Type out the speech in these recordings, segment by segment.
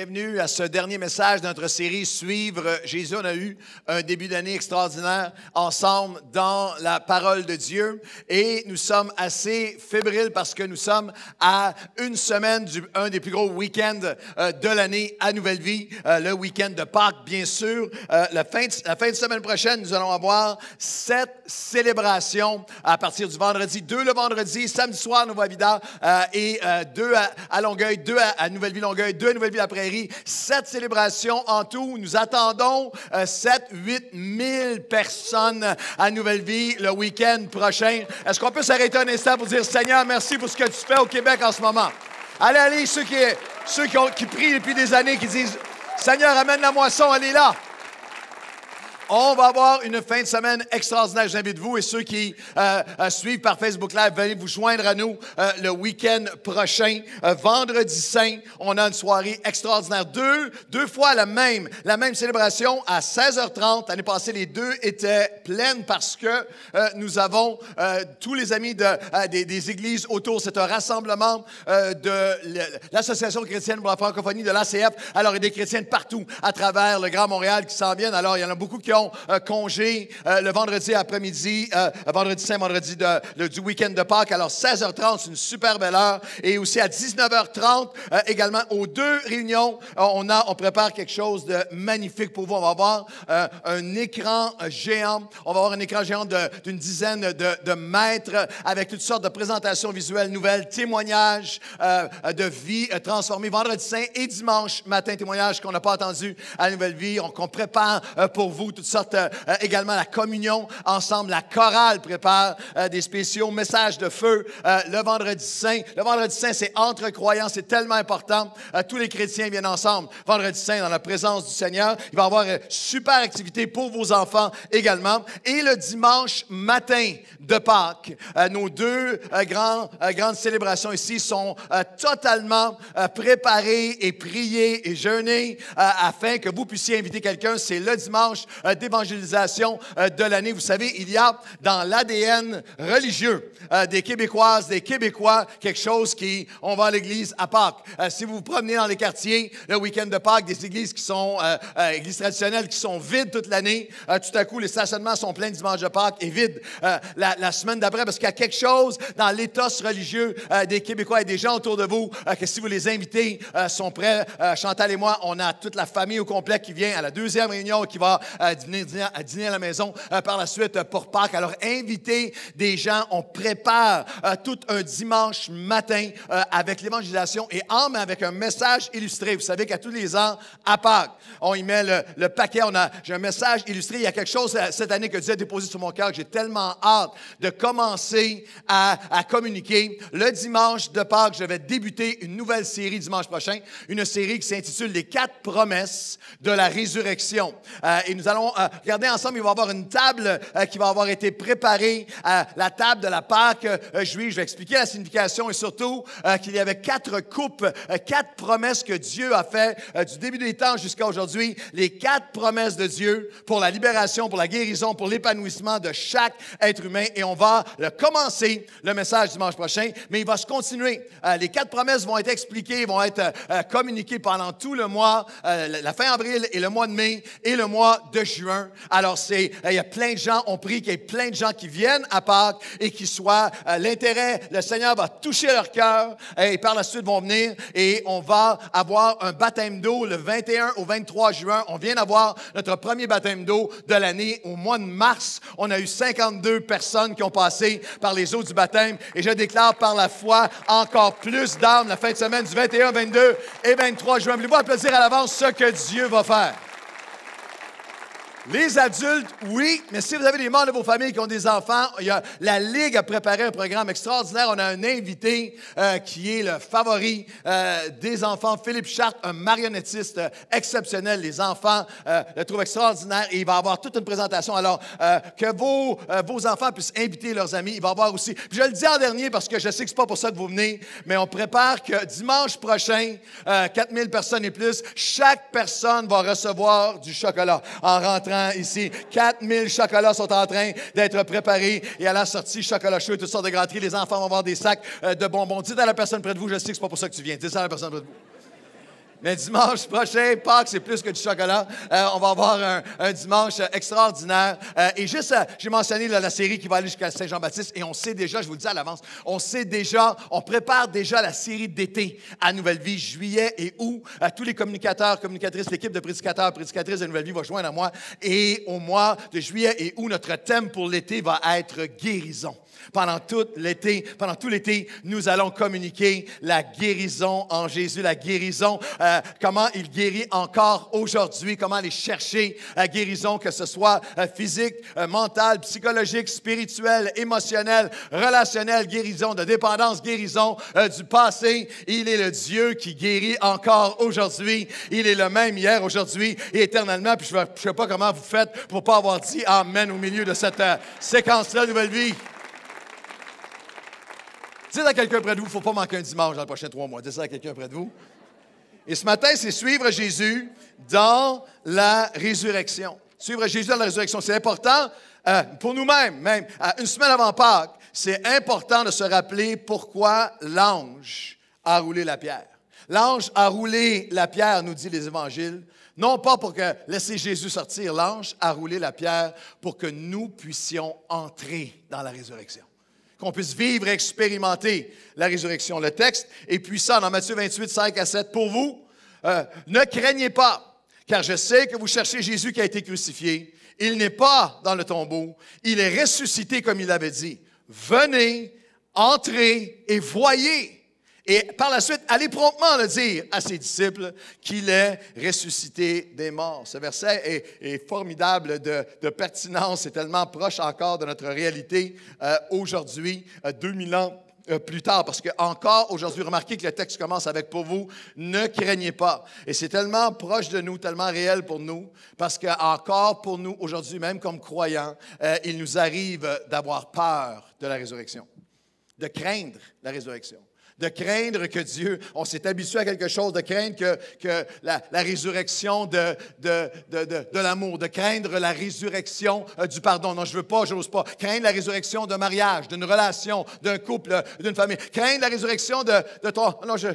Bienvenue à ce dernier message de notre série Suivre Jésus. On a eu un début d'année extraordinaire ensemble dans la parole de Dieu et nous sommes assez fébriles parce que nous sommes à une semaine du un des plus gros week-ends euh, de l'année à Nouvelle Vie, euh, le week-end de Pâques, bien sûr. Euh, la, fin de, la fin de semaine prochaine, nous allons avoir sept célébrations à partir du vendredi, deux le vendredi, samedi soir, Nova Vida et deux à, Longueuil, deux à, à Nouvelle-Vie-Longueuil, deux à Nouvelle-Vie après Sept célébrations en tout. Nous attendons 7, 8 000 personnes à Nouvelle Vie le week-end prochain. Est-ce qu'on peut s'arrêter un instant pour dire Seigneur, merci pour ce que tu fais au Québec en ce moment? Allez, allez, ceux qui, ceux qui, prient depuis des années, qui disent Seigneur, amène la moisson, allez là. On va avoir une fin de semaine extraordinaire. J'invite vous et ceux qui euh, euh, suivent par Facebook Live, venez vous joindre à nous euh, le week-end prochain, vendredi saint. On a une soirée extraordinaire. Deux, deux fois la même, la même célébration à 16h30. L'année passée, les deux étaient pleines parce que nous avons tous les amis de, des, des, églises autour. C'est un rassemblement de l'Association chrétienne pour la francophonie de l'ACF. Alors, il y a des chrétiens partout à travers le Grand Montréal qui s'en viennent. Alors, il y en a beaucoup qui ont euh, congé euh, le vendredi après-midi, euh, vendredi saint, vendredi du week-end de Pâques. Alors 16h30, c'est une super belle heure. Et aussi à 19h30, également aux deux réunions, on, on prépare quelque chose de magnifique pour vous. On va avoir un écran géant. On va avoir un écran géant d'une dizaine de, mètres avec toutes sortes de présentations visuelles nouvelles, témoignages de vie transformée vendredi saint et dimanche matin, témoignages qu'on n'a pas entendu à la Nouvelle Vie, qu'on prépare pour vous, toutes sorte euh, également la communion ensemble. La chorale prépare euh, des spéciaux messages de feu euh, le vendredi saint. Le vendredi saint, c'est entre croyants, c'est tellement important. tous les chrétiens viennent ensemble. Vendredi saint, dans la présence du Seigneur. Il va y avoir une super activité pour vos enfants également. Et le dimanche matin de Pâques, nos deux grandes célébrations ici sont totalement préparées et priées et jeûnées afin que vous puissiez inviter quelqu'un. C'est le dimanche d'évangélisation euh, de l'année. Vous savez, il y a dans l'ADN religieux euh, des Québécoises, des Québécois, quelque chose qui, on va à l'église à Pâques. Euh, si vous vous promenez dans les quartiers le week-end de Pâques, des églises qui sont, églises traditionnelles qui sont vides toute l'année, tout à coup, les stationnements sont pleins dimanche de Pâques et vides la, semaine d'après parce qu'il y a quelque chose dans l'éthos religieux des Québécois et des gens autour de vous que si vous les invitez, sont prêts. Chantal et moi, on a toute la famille au complet qui vient à la deuxième réunion qui va dîner, à dîner à la maison euh, par la suite euh, pour Pâques. Alors, inviter des gens, on prépare euh, tout un dimanche matin avec l'évangélisation et en avec un message illustré. Vous savez qu'à tous les ans, à Pâques, on y met le, paquet, on a, j'ai un message illustré. Il y a quelque chose cette année que Dieu a déposé sur mon cœur que j'ai tellement hâte de commencer à communiquer. Le dimanche de Pâques, je vais débuter une nouvelle série dimanche prochain, une série qui s'intitule Les quatre promesses de la résurrection. et nous allons euh, regardez ensemble, il va y avoir une table euh, qui va avoir été préparée, à la table de la Pâque euh, juive. Je vais expliquer la signification et surtout qu'il y avait quatre coupes, quatre promesses que Dieu a fait du début des temps jusqu'à aujourd'hui. Les quatre promesses de Dieu pour la libération, pour la guérison, pour l'épanouissement de chaque être humain. Et on va commencer, le message dimanche prochain, mais il va se continuer. les quatre promesses vont être expliquées, vont être communiquées pendant tout le mois, la fin avril et le mois de mai et le mois de juin. Alors, c'est, il y a plein de gens, on prie qu'il y ait plein de gens qui viennent à Pâques et qui soient, euh, l'intérêt, le Seigneur va toucher leur cœur et par la suite vont venir et on va avoir un baptême d'eau le 21 au 23 juin. On vient d'avoir notre premier baptême d'eau de l'année au mois de mars. On a eu 52 personnes qui ont passé par les eaux du baptême et je déclare par la foi encore plus d'âmes la fin de semaine du 21, 22 et 23 juin. Voulez-vous applaudir à l'avance ce que Dieu va faire? Les adultes, oui, mais si vous avez des membres de vos familles qui ont des enfants, il y a, la Ligue a préparé un programme extraordinaire. On a un invité euh, qui est le favori euh, des enfants, Philippe Chart, un marionnettiste euh, exceptionnel. Les enfants le trouvent extraordinaire et il va avoir toute une présentation. Alors, que vos, enfants puissent inviter leurs amis. Il va avoir aussi, je le dis en dernier parce que je sais que ce pas pour ça que vous venez, mais on prépare que dimanche prochain, 4000 personnes et plus, chaque personne va recevoir du chocolat en rentrant ici. 4000 chocolats sont en train d'être préparés. Et à la sortie, chocolat chaud et toutes sortes de gâteries. Les enfants vont avoir des sacs euh, de bonbons. Dites à la personne près de vous, je sais que c'est pas pour ça que tu viens. Dites à la personne près de vous. Mais dimanche prochain, Pâques, c'est plus que du chocolat. Euh, on va avoir un, dimanche extraordinaire. Euh, et juste, euh, j'ai mentionné la série qui va aller jusqu'à Saint-Jean-Baptiste. Et on sait déjà, je vous le dis à l'avance, on sait déjà, on prépare déjà la série d'été à Nouvelle Vie, juillet et août. tous les communicateurs, communicatrices, l'équipe de prédicateurs, prédicatrices de Nouvelle Vie va joindre à moi. Et au mois de juillet et août, notre thème pour l'été va être guérison. Pendant tout l'été, pendant tout l'été, nous allons communiquer la guérison en Jésus, la guérison, euh, comment il guérit encore aujourd'hui, comment aller chercher la guérison, que ce soit euh, physique, euh, mentale, psychologique, spirituelle, émotionnelle, relationnelle, guérison de dépendance, guérison du passé. Il est le Dieu qui guérit encore aujourd'hui. Il est le même hier, aujourd'hui et éternellement. Puis je ne sais pas comment vous faites pour pas avoir dit Amen au milieu de cette séquence-là, nouvelle vie. Dites à quelqu'un près de vous, il ne faut pas manquer un dimanche dans les prochains trois mois. Dites à quelqu'un près de vous. Et ce matin, c'est suivre Jésus dans la résurrection. Suivre Jésus dans la résurrection, c'est important euh, pour nous-mêmes, même. une semaine avant Pâques, c'est important de se rappeler pourquoi l'ange a roulé la pierre. L'ange a roulé la pierre, nous dit les évangiles, non pas pour que laisser Jésus sortir, l'ange a roulé la pierre pour que nous puissions entrer dans la résurrection qu'on puisse vivre et expérimenter la résurrection. Le texte est puissant dans Matthieu 28, 5 à 7. Pour vous, euh, ne craignez pas, car je sais que vous cherchez Jésus qui a été crucifié. Il n'est pas dans le tombeau, il est ressuscité comme il l'avait dit. Venez, entrez et voyez. Et par la suite, allez promptement le dire à ses disciples qu'il est ressuscité des morts. Ce verset est, formidable de, pertinence, c'est tellement proche encore de notre réalité euh, aujourd'hui, 2000 euh, ans euh, plus tard, parce que encore aujourd'hui, remarquez que le texte commence avec pour vous, ne craignez pas. Et c'est tellement proche de nous, tellement réel pour nous, parce que encore pour nous aujourd'hui, même comme croyants, il nous arrive d'avoir peur de la résurrection, de craindre la résurrection de craindre que Dieu, on s'est habitué à quelque chose, de craindre que, que la, résurrection de, de, de, de l'amour, de craindre la résurrection euh, du pardon. Non, je veux pas, je n'ose pas. Craindre la résurrection d'un mariage, d'une relation, d'un couple, d'une famille. Craindre la résurrection de, de ton... Non, je,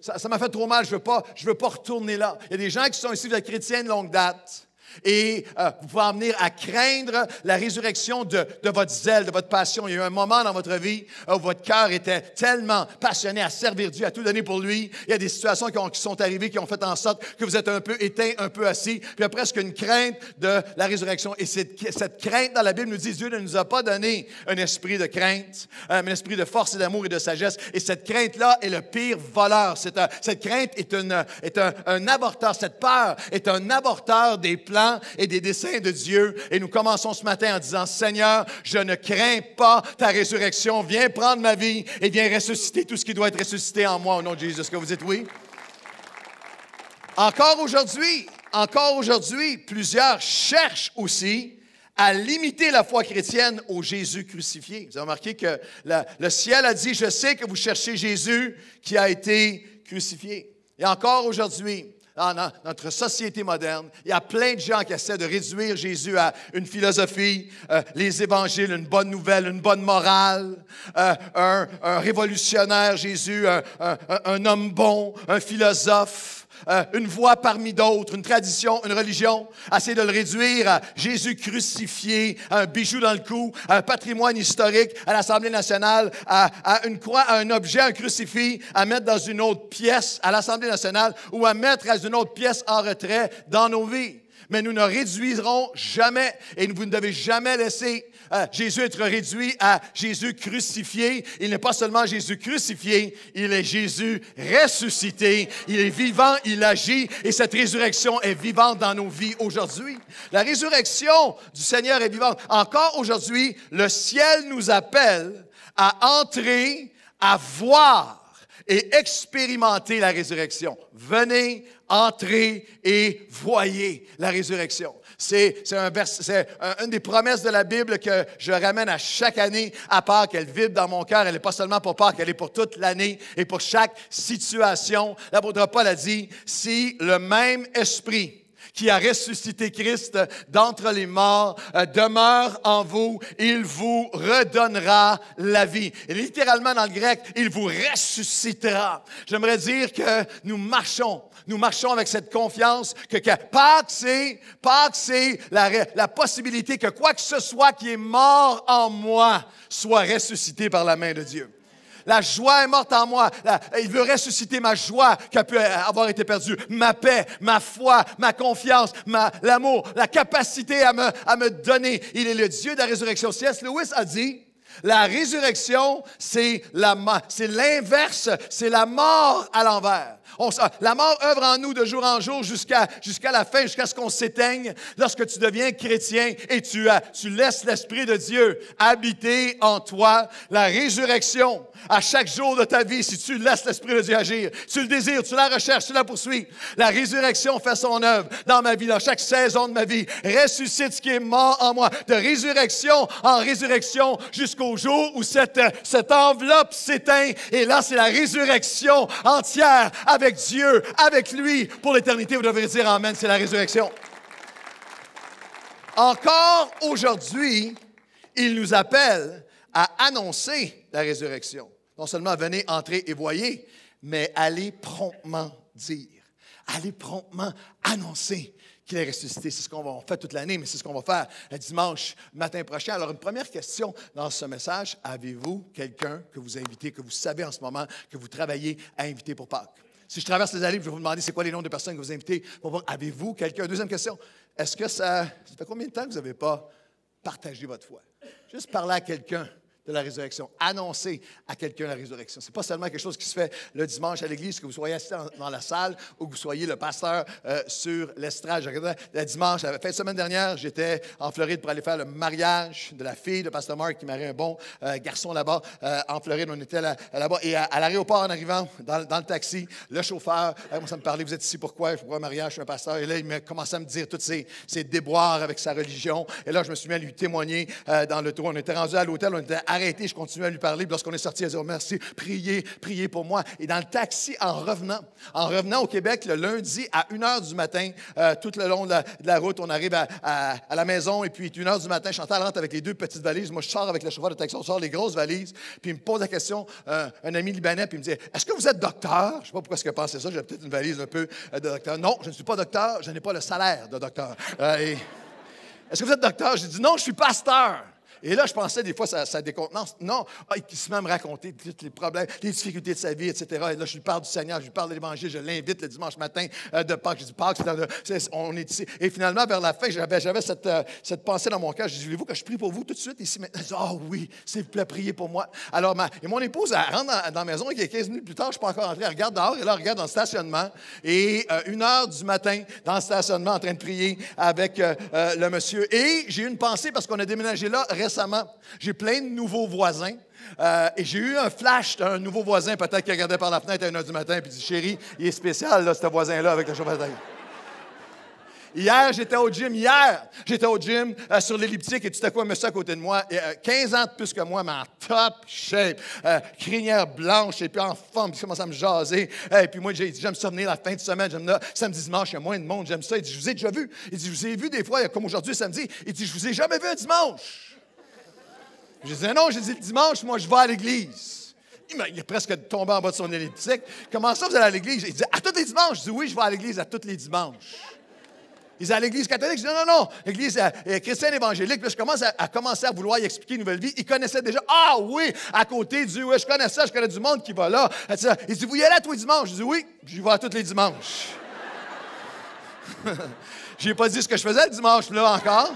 ça m'a fait trop mal, je veux pas, je veux pas retourner là. Il y a des gens qui sont ici de chrétiens de longue date et euh, vous pouvez en venir à craindre la résurrection de, votre zèle, de votre passion. Il y a eu un moment dans votre vie où votre cœur était tellement passionné à servir Dieu, à tout donner pour lui. Il y a des situations qui, sont arrivées qui ont fait en sorte que vous êtes un peu éteint, un peu assis. Puis il y a presque une crainte de la résurrection. Et cette, cette crainte dans la Bible nous dit Dieu ne nous a pas donné un esprit de crainte, euh, un esprit de force et d'amour et de sagesse. Et cette crainte-là est le pire voleur. Cette, cette crainte est, une, est un, un avorteur. Cette peur est un avorteur des plans et des desseins de Dieu. Et nous commençons ce matin en disant, Seigneur, je ne crains pas ta résurrection. Viens prendre ma vie et viens ressusciter tout ce qui doit être ressuscité en moi au nom de Jésus. Est-ce que vous dites oui? Encore aujourd'hui, encore aujourd'hui, plusieurs cherchent aussi à limiter la foi chrétienne au Jésus crucifié. Vous avez remarqué que le ciel a dit, je sais que vous cherchez Jésus qui a été crucifié. Et encore aujourd'hui, dans notre société moderne. Il y a plein de gens qui essaient de réduire Jésus à une philosophie, euh, les évangiles, une bonne nouvelle, une bonne morale, euh, un, révolutionnaire Jésus, un homme bon, un philosophe. Euh, une voix parmi d'autres, une tradition, une religion, essayer de le réduire à Jésus crucifié, un bijou dans le cou, un patrimoine historique, à l'Assemblée nationale, à, à, une croix, à un objet, un crucifix, à mettre dans une autre pièce à l'Assemblée nationale ou à mettre dans une autre pièce en retrait dans nos vies. Mais nous ne réduirons jamais et vous ne devez jamais laisser Jésus être réduit à Jésus crucifié. Il n'est pas seulement Jésus crucifié, il est Jésus ressuscité. Il est vivant, il agit et cette résurrection est vivante dans nos vies aujourd'hui. La résurrection du Seigneur est vivante. Encore aujourd'hui, le ciel nous appelle à entrer, à voir et expérimenter la résurrection. Venez, entrez et voyez la résurrection. C'est un une des promesses de la Bible que je ramène à chaque année à Pâques. Elle vibre dans mon cœur. Elle n'est pas seulement pour Pâques, elle est pour toute l'année et pour chaque situation. L'apôtre Paul a dit, si le même esprit qui a ressuscité Christ d'entre les morts, euh, demeure en vous, il vous redonnera la vie. Et littéralement dans le grec, il vous ressuscitera. J'aimerais dire que nous marchons nous marchons avec cette confiance que, que Pâques, c'est, c'est la, la possibilité que quoi que ce soit qui est mort en moi soit ressuscité par la main de Dieu. La joie est morte en moi. il veut ressusciter ma joie qui a pu avoir été perdue. Ma paix, ma foi, ma confiance, l'amour, la capacité à me, à me donner. Il est le Dieu de la résurrection. C.S. Lewis a dit, la résurrection, c'est, la, c'est l'inverse, c'est la mort à l'envers la mort œuvre en nous de jour en jour jusqu'à jusqu'à la fin, jusqu'à ce qu'on s'éteigne. Lorsque tu deviens chrétien et tu, tu laisses l'Esprit de Dieu habiter en toi, la résurrection, à chaque jour de ta vie, si tu laisses l'Esprit de Dieu agir, tu le désires, tu la recherches, tu la poursuis, la résurrection fait son œuvre dans ma vie, dans chaque saison de ma vie. Ressuscite ce qui est mort en moi, de résurrection en résurrection jusqu'au jour où cette, cette enveloppe s'éteint. Et là, c'est la résurrection entière avec Dieu, avec lui pour l'éternité. Vous devez dire Amen, c'est la résurrection. Encore aujourd'hui, il nous appelle à annoncer la résurrection. Non seulement venez, entrer et voyez, mais allez promptement dire, allez promptement annoncer qu'il est ressuscité. C'est ce qu'on va faire toute l'année, mais c'est ce qu'on va faire le dimanche matin prochain. Alors, une première question dans ce message, avez-vous quelqu'un que vous invitez, que vous savez en ce moment, que vous travaillez à inviter pour Pâques? Si je traverse les allées, je vais vous demander c'est quoi les noms de personnes que vous invitez avez-vous quelqu'un? Deuxième question, est-ce que ça, ça fait combien de temps que vous n'avez pas partagé votre foi? Juste parler à quelqu'un de la résurrection. Annoncer à quelqu'un la résurrection. Ce n'est pas seulement quelque chose qui se fait le dimanche à l'église, que vous soyez assis dans, la salle ou que vous soyez le pasteur euh, sur l'estrade. Le dimanche, la fin de semaine dernière, j'étais en Floride pour aller faire le mariage de la fille de pasteur Mark qui marie un bon euh, garçon là-bas euh, en Floride. On était là-bas. Et à, l'aéroport, en arrivant dans, le taxi, le chauffeur commençait à me parler Vous êtes ici pourquoi? Je un mariage, je suis un pasteur? Et là, il commencé à me dire tous ses, ses, déboires avec sa religion. Et là, je me suis mis à lui témoigner dans le tour. On était rendu à l'hôtel, on était je continuais à lui parler. Lorsqu'on est sorti, elle a dit oh, merci, priez, priez pour moi. Et dans le taxi, en revenant, en revenant au Québec le lundi à 1 h du matin, euh, tout le long de la, route, on arrive à, la maison et puis 1 h du matin, Chantal rentre avec les deux petites valises. Moi, je sors avec le chauffeur de taxi, on sort les grosses valises. Puis il me pose la question, euh, un ami libanais, puis il me dit Est-ce que vous êtes docteur Je ne sais pas pourquoi est-ce que pensait ça, j'ai peut-être une valise un peu euh, de docteur. Non, je ne suis pas docteur, je n'ai pas le salaire de docteur. Est-ce que vous êtes docteur? J'ai dit non, je suis pasteur. Et là, je pensais des fois, ça, ça décontenance. Non, ah, il se met à me raconter tous les problèmes, les difficultés de sa vie, etc. Et là, je lui parle du Seigneur, je lui parle de l'Évangile, je l'invite le dimanche matin euh, de Pâques. Je dis, Pâques, on est ici. Et finalement, vers la fin, j'avais, cette, euh, cette, pensée dans mon cœur. Je dis, voulez-vous que je prie pour vous tout de suite ici maintenant? Ah oh, oui, s'il vous plaît, priez pour moi. Alors, et mon épouse, elle rentre dans, la maison, et 15 minutes plus tard, je ne suis pas encore entré. Elle regarde dehors, elle regarde dans le stationnement. Et euh, une heure du matin, dans le stationnement, en train de prier avec le monsieur. Et j'ai eu une pensée parce qu'on a déménagé là récemment. J'ai plein de nouveaux voisins. Euh, et j'ai eu un flash d'un nouveau voisin, peut-être qui regardait par la fenêtre à 1 h du matin, et dit Chérie, il est spécial, là, ce voisin-là, avec le chauffeur Hier, j'étais au gym. Hier, j'étais au gym euh, sur l'elliptique et tout à un monsieur à côté de moi, 15 euh, ans de plus que moi, mais en top shape, crinière blanche et puis en forme, puis il commence à me jaser. et puis moi, j'ai dit, j'aime ça venir la fin de semaine, j'aime ça, samedi, dimanche, il y a moins de monde, j'aime ça. Il dit, je vous ai déjà vu. Il dit, je vous ai vu des fois, comme aujourd'hui, samedi. Il dit, je vous ai jamais vu un dimanche. Je disais, non, je dis, le dimanche, moi, je vais à l'église. Il, est presque tombé en bas de son elliptique. Comment ça, vous allez à l'église? Il dit, à tous les dimanches. Je dis, oui, je vais à l'église à tous les dimanches. Il dit, à l'église catholique. Je dis, non, non, non, l'église euh, chrétienne évangélique. Puis je commence à, commencer à vouloir y expliquer une nouvelle vie. Il connaissait déjà, ah oui, à côté du, oui, je connais ça, je connais du monde qui va là. Il dit, vous y allez à tous les dimanches? Je dis, oui, je vais à tous les dimanches. Je n'ai pas dit ce que je faisais le dimanche, là, encore.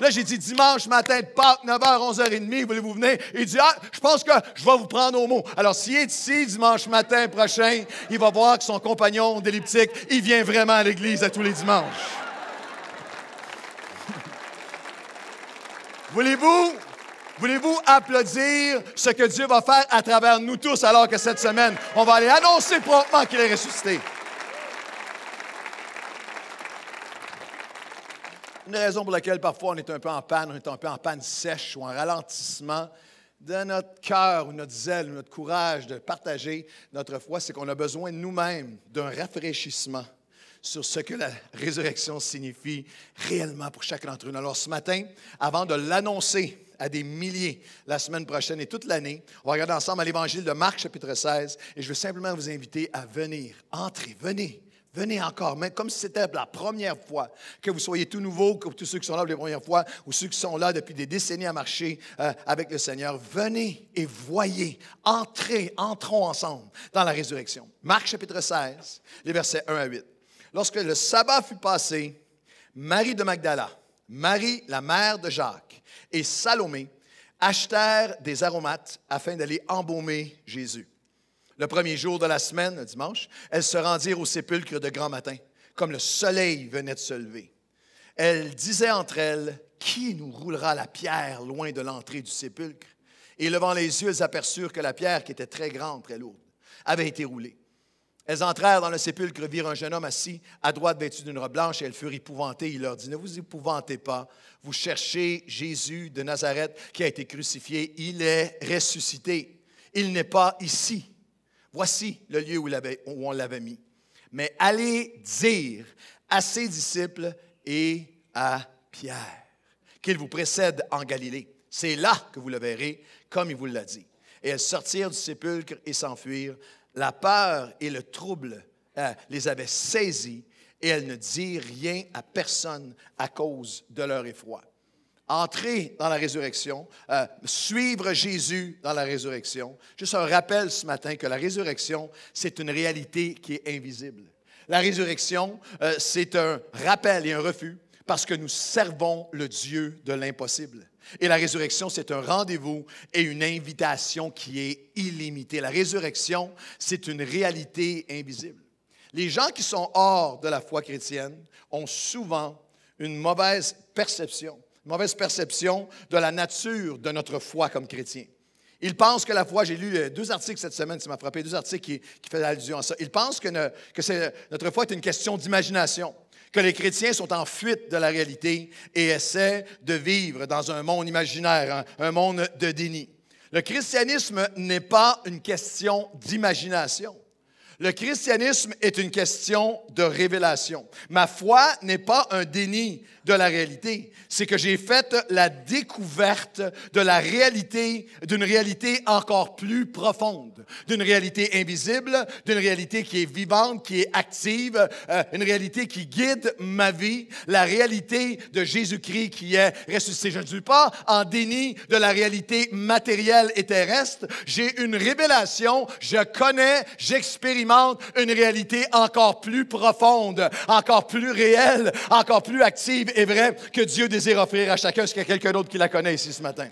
Là, j'ai dit dimanche matin de Pâques, 9h, 11h30, voulez-vous venir? Il dit, ah, je pense que je vais vous prendre au mot. Alors, s'il est ici dimanche matin prochain, il va voir que son compagnon d'elliptique, il vient vraiment à l'église à tous les dimanches. voulez-vous, voulez-vous applaudir ce que Dieu va faire à travers nous tous alors que cette semaine, on va aller annoncer promptement qu'il est ressuscité? Une raison pour laquelle parfois on est un peu en panne, on est un peu en panne sèche ou en ralentissement de notre cœur ou notre zèle ou notre courage de partager notre foi, c'est qu'on a besoin nous-mêmes d'un rafraîchissement sur ce que la résurrection signifie réellement pour chacun d'entre nous. Alors ce matin, avant de l'annoncer à des milliers la semaine prochaine et toute l'année, on va regarder ensemble l'Évangile de Marc chapitre 16 et je veux simplement vous inviter à venir, entrer, venez. Venez encore, mais comme si c'était la première fois, que vous soyez tout nouveau, que tous ceux qui sont là pour la première fois, ou ceux qui sont là depuis des décennies à marcher euh, avec le Seigneur, venez et voyez, entrez, entrons ensemble dans la résurrection. Marc chapitre 16, les versets 1 à 8. Lorsque le sabbat fut passé, Marie de Magdala, Marie la mère de Jacques et Salomé achetèrent des aromates afin d'aller embaumer Jésus. Le premier jour de la semaine, le dimanche, elles se rendirent au sépulcre de grand matin, comme le soleil venait de se lever. Elles disaient entre elles, Qui nous roulera la pierre loin de l'entrée du sépulcre? Et levant les yeux, elles aperçurent que la pierre, qui était très grande, très lourde, avait été roulée. Elles entrèrent dans le sépulcre, virent un jeune homme assis à droite vêtu d'une robe blanche, et elles furent épouvantées. Il leur dit, ne vous épouvantez pas, vous cherchez Jésus de Nazareth qui a été crucifié, il est ressuscité, il n'est pas ici Voici le lieu où, on l'avait mis. Mais allez dire à ses disciples et à Pierre qu'il vous précède en Galilée. C'est là que vous le verrez, comme il vous l'a dit. Et elles sortirent du sépulcre et s'enfuirent. La peur et le trouble euh, les avaient saisies et elles ne dirent rien à personne à cause de leur effroi entrer dans la résurrection, euh, suivre Jésus dans la résurrection. Juste un rappel ce matin que la résurrection, c'est une réalité qui est invisible. La résurrection, euh, c'est un rappel et un refus parce que nous servons le Dieu de l'impossible. Et la résurrection, c'est un rendez-vous et une invitation qui est illimitée. La résurrection, c'est une réalité invisible. Les gens qui sont hors de la foi chrétienne ont souvent une mauvaise perception mauvaise perception de la nature de notre foi comme chrétien. Ils pensent que la foi, j'ai lu euh, deux articles cette semaine, ça m'a frappé, deux articles qui, qui faisaient allusion à ça. Ils pensent que, que notre foi est une question d'imagination, que les chrétiens sont en fuite de la réalité et essaient de vivre dans un monde imaginaire, un monde de déni. Le christianisme n'est pas une question d'imagination. Le christianisme est une question de révélation. Ma foi n'est pas un déni de la réalité. C'est que j'ai fait la découverte de la réalité, d'une réalité encore plus profonde, d'une réalité invisible, d'une réalité qui est vivante, qui est active, euh, une réalité qui guide ma vie, la réalité de Jésus-Christ qui est ressuscité. Je ne suis pas en déni de la réalité matérielle et terrestre. J'ai une révélation, je connais, j'expérimente une réalité encore plus profonde, encore plus réelle, encore plus active est vrai que Dieu désire offrir à chacun. Est-ce qu'il y a quelqu'un d'autre qui la connaît ici ce matin?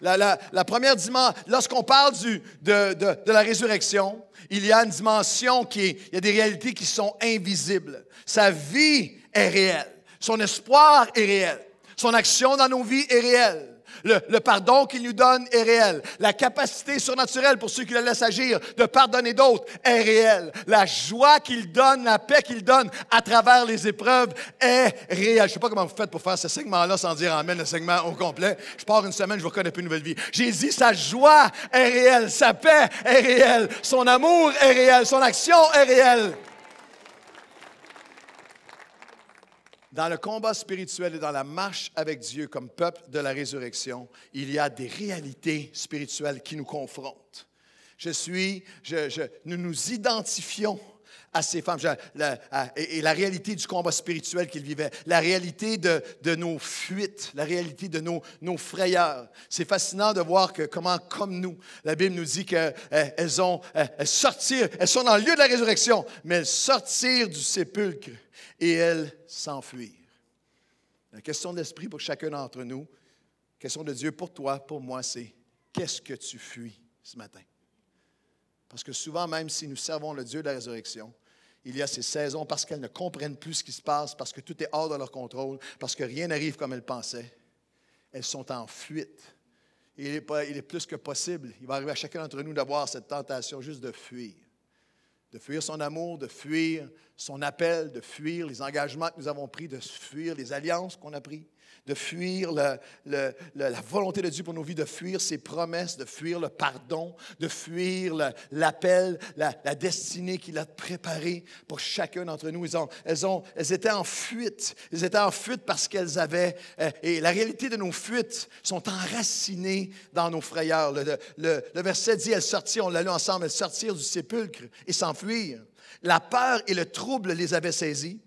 La, première dimension, lorsqu'on parle du, de, de, la résurrection, il y a une dimension qui est, il y a des réalités qui sont invisibles. Sa vie est réelle. Son espoir est réel. Son action dans nos vies est réelle. Le, pardon qu'il nous donne est réel. La capacité surnaturelle pour ceux qui le laissent agir de pardonner d'autres est réelle. La joie qu'il donne, la paix qu'il donne à travers les épreuves est réelle. Je ne sais pas comment vous faites pour faire ce segment-là sans dire Amen, le segment au complet. Je pars une semaine, je vous reconnais plus une nouvelle vie. Dit, sa joie est réelle, sa paix est réelle, son amour est réel, son action est réelle. Dans le combat spirituel et dans la marche avec Dieu comme peuple de la résurrection, il y a des réalités spirituelles qui nous confrontent. Je suis, nous nous identifions à ces femmes et, la réalité du combat spirituel qu'ils vivaient, la réalité de, nos fuites, la réalité de nos, frayeurs. C'est fascinant de voir que comment, comme nous, la Bible nous dit qu'elles eh, ont elles sortir, elles sont dans le lieu de la résurrection, mais elles sortirent du sépulcre et elles s'enfuirent. La question de l'esprit pour chacun d'entre nous, question de Dieu pour toi, pour moi, c'est qu'est-ce que tu fuis ce matin? Parce que souvent, même si nous servons le Dieu de la résurrection, il y a ces saisons parce qu'elles ne comprennent plus ce qui se passe, parce que tout est hors de leur contrôle, parce que rien n'arrive comme elles pensaient. Elles sont en fuite. il est, pas, il est plus que possible, il va arriver à chacun d'entre nous d'avoir cette tentation juste de fuir de fuir son amour, de fuir son appel, de fuir les engagements que nous avons pris, de fuir les alliances qu'on a prises, de fuir la volonté de Dieu pour nos vies, de fuir ses promesses, de fuir le pardon, de fuir l'appel, la, destinée qu'il a préparée pour chacun d'entre nous. Ils ont, elles, ont, elles étaient en fuite. Elles étaient en fuite parce qu'elles avaient... Euh, et la réalité de nos fuites sont enracinées dans nos frayeurs. Le, verset dit, elles sortirent, on l'a lu ensemble, elles sortirent du sépulcre et s'enfuirent. La peur et le trouble les avaient saisies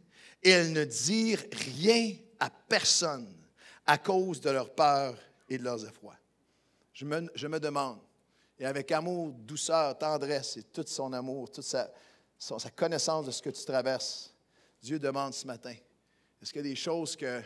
et elles ne dirent rien à personne à cause de leur peur et de leurs effrois. Je me, je me demande, et avec amour, douceur, tendresse et tout son amour, toute sa, sa connaissance de ce que tu traverses, Dieu demande ce matin, est-ce qu'il y a des choses que,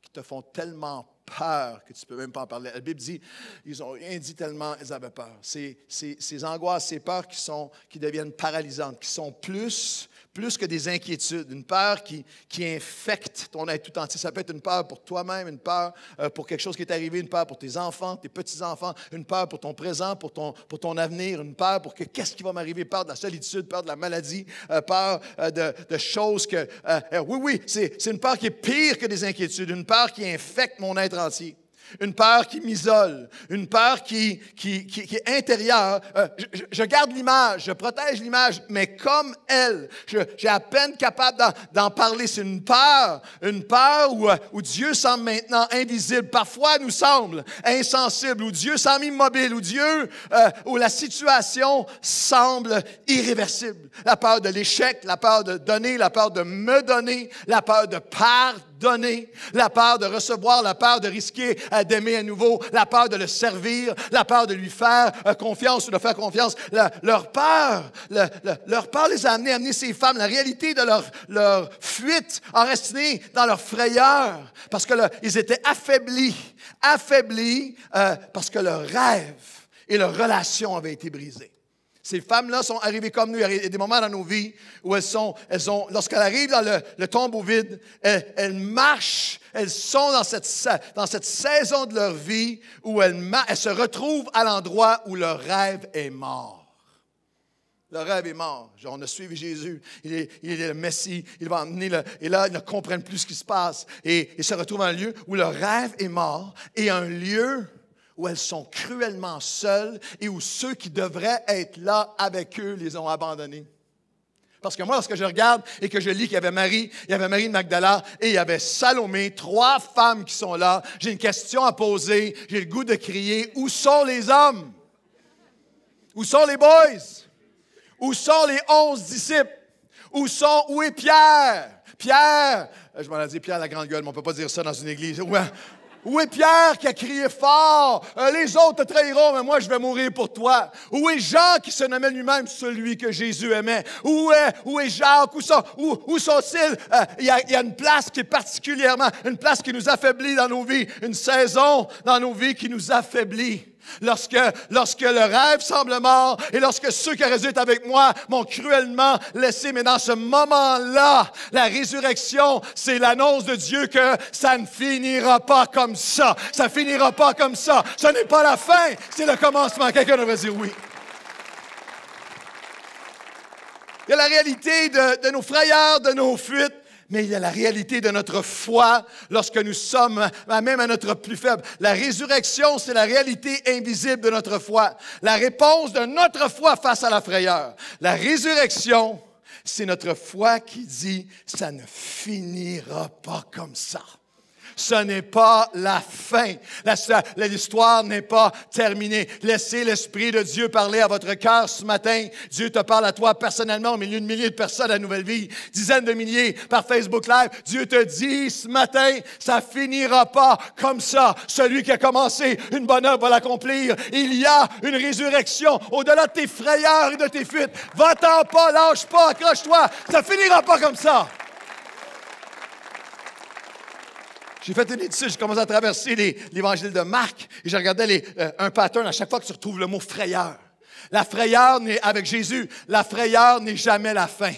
qui te font tellement peur que tu ne peux même pas en parler. La Bible dit, ils n'ont rien dit tellement, ils avaient peur. C'est ces angoisses, ces peurs qui, sont, qui deviennent paralysantes, qui sont plus plus que des inquiétudes, une peur qui, qui infecte ton être tout entier. Ça peut être une peur pour toi-même, une peur euh, pour quelque chose qui est arrivé, une peur pour tes enfants, tes petits-enfants, une peur pour ton présent, pour ton, pour ton avenir, une peur pour que qu'est-ce qui va m'arriver, peur de la solitude, peur de la maladie, euh, peur euh, de, de, choses que... oui, oui, c'est une peur qui est pire que des inquiétudes, une peur qui infecte mon être entier une peur qui m'isole, une peur qui, qui, qui, est intérieure. Euh, je, garde l'image, je protège l'image, mais comme elle, j'ai à peine capable d'en parler. C'est une peur, une peur où, euh, Dieu semble maintenant invisible. Parfois, nous semble insensible, où Dieu semble immobile, où Dieu, euh, où la situation semble irréversible. La peur de l'échec, la peur de donner, la peur de me donner, la peur de perdre donner, la peur de recevoir, la peur de risquer euh, d'aimer à nouveau, la peur de le servir, la peur de lui faire euh, confiance ou de faire confiance. leur peur, leur peur les a amenés à amener ces femmes, la réalité de leur, leur fuite en restait dans leur frayeur, parce qu'ils étaient affaiblis, affaiblis euh, parce que leur rêve et leur relation avaient été brisés. Ces femmes-là sont arrivées comme nous. Il y a des moments dans nos vies où elles sont, elles ont, lorsqu'elles arrivent dans le, tombeau vide, elles, marchent, elles sont dans cette, dans cette saison de leur vie où elles, se retrouvent à l'endroit où leur rêve est mort. Leur rêve est mort. Genre, on a suivi Jésus. Il est, le Messie. Il va emmener le. Et là, ils ne comprennent plus ce qui se passe. Et ils se retrouvent dans un lieu où leur rêve est mort et un lieu où elles sont cruellement seules et où ceux qui devraient être là avec eux les ont abandonnés. Parce que moi, lorsque je regarde et que je lis qu'il y avait Marie, il y avait Marie de Magdala et il y avait Salomé, trois femmes qui sont là, j'ai une question à poser, j'ai le goût de crier, où sont les hommes? Où sont les boys? Où sont les onze disciples? Où sont, où est Pierre? Pierre, je m'en ai dit Pierre la grande gueule, mais on ne peut pas dire ça dans une église. Est Pierre qui a crié fort? Euh, les autres te trahiront, mais moi je vais mourir pour toi. Où est Jean qui se nommait lui-même celui que Jésus aimait? Où est, où est Jacques? Où sont, où, où sont-ils? Euh, il y, a, y a une place qui est particulièrement, une place qui nous affaiblit dans nos vies, une saison dans nos vies qui nous affaiblit. Lorsque, lorsque le rêve semble mort et lorsque ceux qui résultent avec moi m'ont cruellement laissé. Mais dans ce moment-là, la résurrection, c'est l'annonce de Dieu que ça ne finira pas comme ça. Ça finira pas comme ça. Ce n'est pas la fin, c'est le commencement. Quelqu'un devrait dire oui. Il y a la réalité de, de nos frayeurs, de nos fuites mais il y a la réalité de notre foi lorsque nous sommes même à notre plus faible. La résurrection, c'est la réalité invisible de notre foi, la réponse de notre foi face à la frayeur. La résurrection, c'est notre foi qui dit, ça ne finira pas comme ça ce n'est pas la fin. L'histoire n'est pas terminée. Laissez l'Esprit de Dieu parler à votre cœur ce matin. Dieu te parle à toi personnellement au milieu de milliers de personnes à Nouvelle Vie, dizaines de milliers par Facebook Live. Dieu te dit ce matin, ça finira pas comme ça. Celui qui a commencé une bonne œuvre va l'accomplir. Il y a une résurrection au-delà de tes frayeurs et de tes fuites. Va-t'en pas, lâche pas, accroche-toi. Ça finira pas comme ça. J'ai fait une étude, j'ai commencé à traverser l'évangile de Marc et j'ai regardé euh, un pattern à chaque fois que tu retrouves le mot frayeur. La frayeur n'est avec Jésus, la frayeur n'est jamais la fin.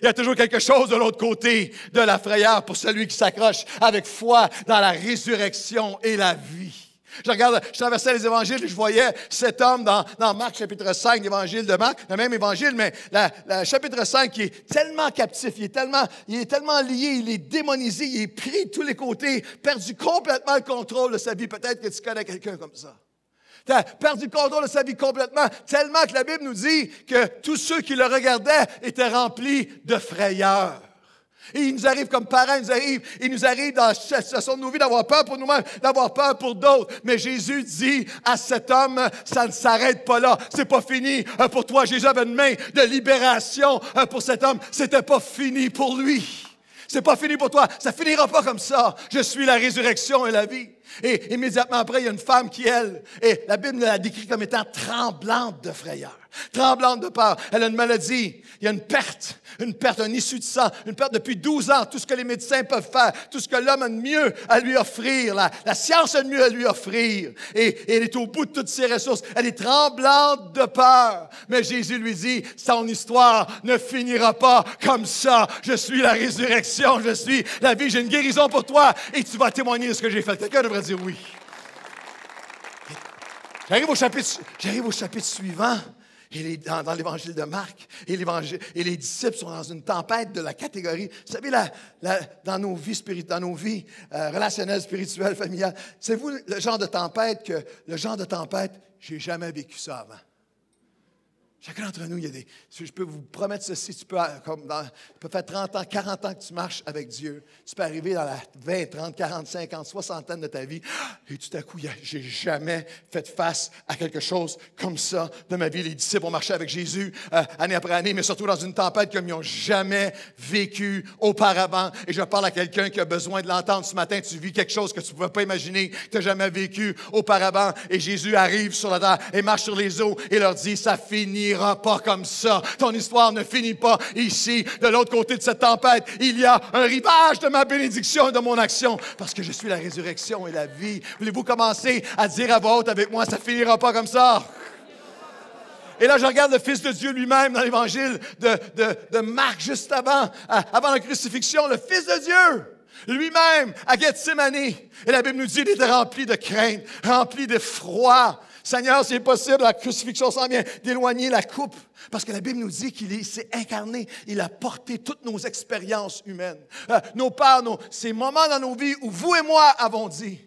Il y a toujours quelque chose de l'autre côté de la frayeur pour celui qui s'accroche avec foi dans la résurrection et la vie. Je regarde, je traversais les évangiles et je voyais cet homme dans, dans Marc chapitre 5, l'évangile de Marc, le même évangile, mais le chapitre 5 qui est tellement captif, il est tellement, il est tellement lié, il est démonisé, il est pris de tous les côtés, perdu complètement le contrôle de sa vie. Peut-être que tu connais quelqu'un comme ça. Tu perdu le contrôle de sa vie complètement, tellement que la Bible nous dit que tous ceux qui le regardaient étaient remplis de frayeur. Et il nous arrive comme parents, il nous arrive, il nous arrive dans la situation de nos vies d'avoir peur pour nous-mêmes, d'avoir peur pour d'autres. Mais Jésus dit à cet homme, ça ne s'arrête pas là. C'est pas fini pour toi. Jésus avait une main de libération pour cet homme. C'était pas fini pour lui. C'est pas fini pour toi. Ça finira pas comme ça. Je suis la résurrection et la vie. Et immédiatement après, il y a une femme qui, elle, et la Bible la décrit comme étant tremblante de frayeur, tremblante de peur. Elle a une maladie, il y a une perte, une perte, un issue de sang, une perte depuis 12 ans, tout ce que les médecins peuvent faire, tout ce que l'homme a de mieux à lui offrir, la, science a de mieux à lui offrir. Et, elle est au bout de toutes ses ressources. Elle est tremblante de peur. Mais Jésus lui dit, son histoire ne finira pas comme ça. Je suis la résurrection, je suis la vie, j'ai une guérison pour toi et tu vas témoigner de ce que j'ai fait. Quelqu'un devrait dire oui. J'arrive au chapitre suivant. Et dans, l'évangile de Marc, et, les disciples sont dans une tempête de la catégorie. Vous savez, dans nos vies, dans nos vies euh, relationnelles, spirituelles, familiales, c'est vous le genre de tempête que, le genre de tempête, j'ai jamais vécu ça avant. Chacun d'entre nous, il y a des. Je peux vous promettre ceci, tu peux, comme dans, tu peux faire 30 ans, 40 ans que tu marches avec Dieu. Tu peux arriver dans la 20, 30, 40, 50, soixantaine de ta vie. Et tout à coup, j'ai jamais fait face à quelque chose comme ça de ma vie. Les disciples ont marché avec Jésus euh, année après année, mais surtout dans une tempête comme ils n'ont jamais vécu auparavant. Et je parle à quelqu'un qui a besoin de l'entendre ce matin. Tu vis quelque chose que tu ne pouvais pas imaginer, que tu n'as jamais vécu auparavant. Et Jésus arrive sur la terre et marche sur les eaux et leur dit, ça finit pas comme ça. Ton histoire ne finit pas ici. De l'autre côté de cette tempête, il y a un rivage de ma bénédiction et de mon action parce que je suis la résurrection et la vie. Voulez-vous commencer à dire à voix haute avec moi, ça finira pas comme ça? Et là, je regarde le Fils de Dieu lui-même dans l'évangile de, Marc, juste avant, avant la crucifixion, le Fils de Dieu lui-même à Gethsemane. Et la Bible nous dit qu'il était rempli de crainte, rempli de froid. Seigneur, c'est possible, la crucifixion s'en vient, d'éloigner la coupe. Parce que la Bible nous dit qu'il s'est incarné, il a porté toutes nos expériences humaines, euh, nos peurs, nos, ces moments dans nos vies où vous et moi avons dit,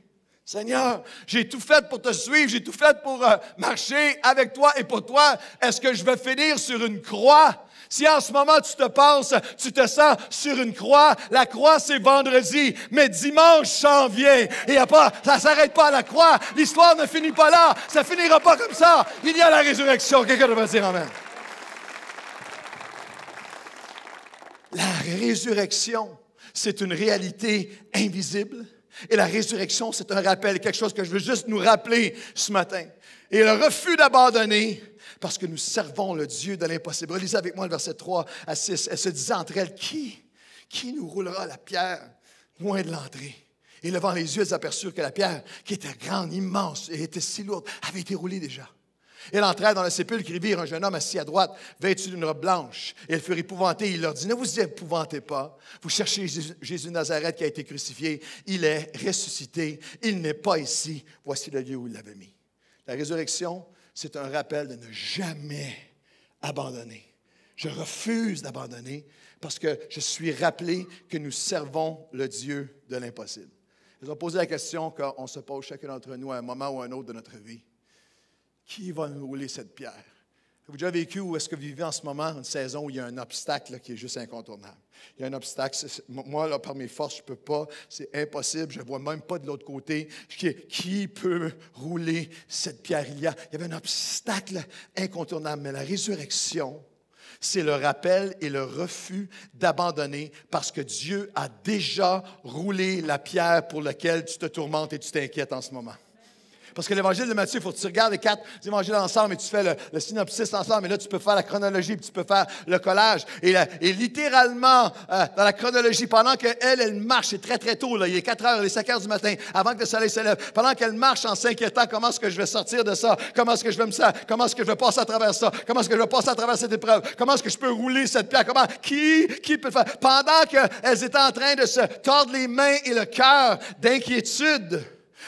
Seigneur, j'ai tout fait pour te suivre, j'ai tout fait pour euh, marcher avec toi et pour toi. Est-ce que je vais finir sur une croix? Si en ce moment tu te penses, tu te sens sur une croix, la croix c'est vendredi, mais dimanche s'en vient. Et a pas, ça s'arrête pas à la croix. L'histoire ne finit pas là. Ça finira pas comme ça. Il y a la résurrection. Quelqu'un devrait dire Amen. La résurrection, c'est une réalité invisible. Et la résurrection, c'est un rappel, quelque chose que je veux juste nous rappeler ce matin. Et le refus d'abandonner, parce que nous servons le Dieu de l'impossible. Lisez avec moi le verset 3 à 6. Elle se disait entre elles, qui, qui nous roulera la pierre loin de l'entrée? Et levant les yeux, elles aperçurent que la pierre, qui était grande, immense et était si lourde, avait été roulée déjà. Elles entrèrent dans le sépulcre et virent un jeune homme assis à droite, vêtu d'une robe blanche. Et elles furent épouvantées. Il leur dit, ne vous épouvantez pas. Vous cherchez Jésus de Nazareth qui a été crucifié. Il est ressuscité. Il n'est pas ici. Voici le lieu où il l'avait mis. La résurrection, c'est un rappel de ne jamais abandonner. Je refuse d'abandonner parce que je suis rappelé que nous servons le Dieu de l'impossible. Ils ont posé la question qu'on se pose chacun d'entre nous à un moment ou à un autre de notre vie. Qui va nous rouler cette pierre? Avez-vous déjà vécu ou est-ce que vous vivez en ce moment une saison où il y a un obstacle qui est juste incontournable? Il y a un obstacle. Moi, par mes forces, je ne peux pas. C'est impossible. Je ne vois même pas de l'autre côté. Qui, qui, peut rouler cette pierre? Il y, a, il y avait un obstacle incontournable. Mais la résurrection, c'est le rappel et le refus d'abandonner parce que Dieu a déjà roulé la pierre pour laquelle tu te tourmentes et tu t'inquiètes en ce moment. Parce que l'évangile de Matthieu, il faut que tu regardes les quatre évangiles ensemble et tu fais le, synopsis ensemble. Et là, tu peux faire la chronologie, puis tu peux faire le collage. Et, littéralement, euh, dans la chronologie, pendant qu'elle, elle marche, c'est très, très tôt, là, il est 4 heures, il est 5 heures du matin, avant que le soleil se lève, pendant qu'elle marche en s'inquiétant, comment est-ce que je vais sortir de ça? Comment est-ce que je vais me ça? Comment est-ce que je vais passer à travers ça? Comment est-ce que je vais passer à travers cette épreuve? Comment est-ce que je peux rouler cette pierre? Comment? Qui, qui peut faire? Pendant qu'elles étaient en train de se tordre les mains et le cœur d'inquiétude,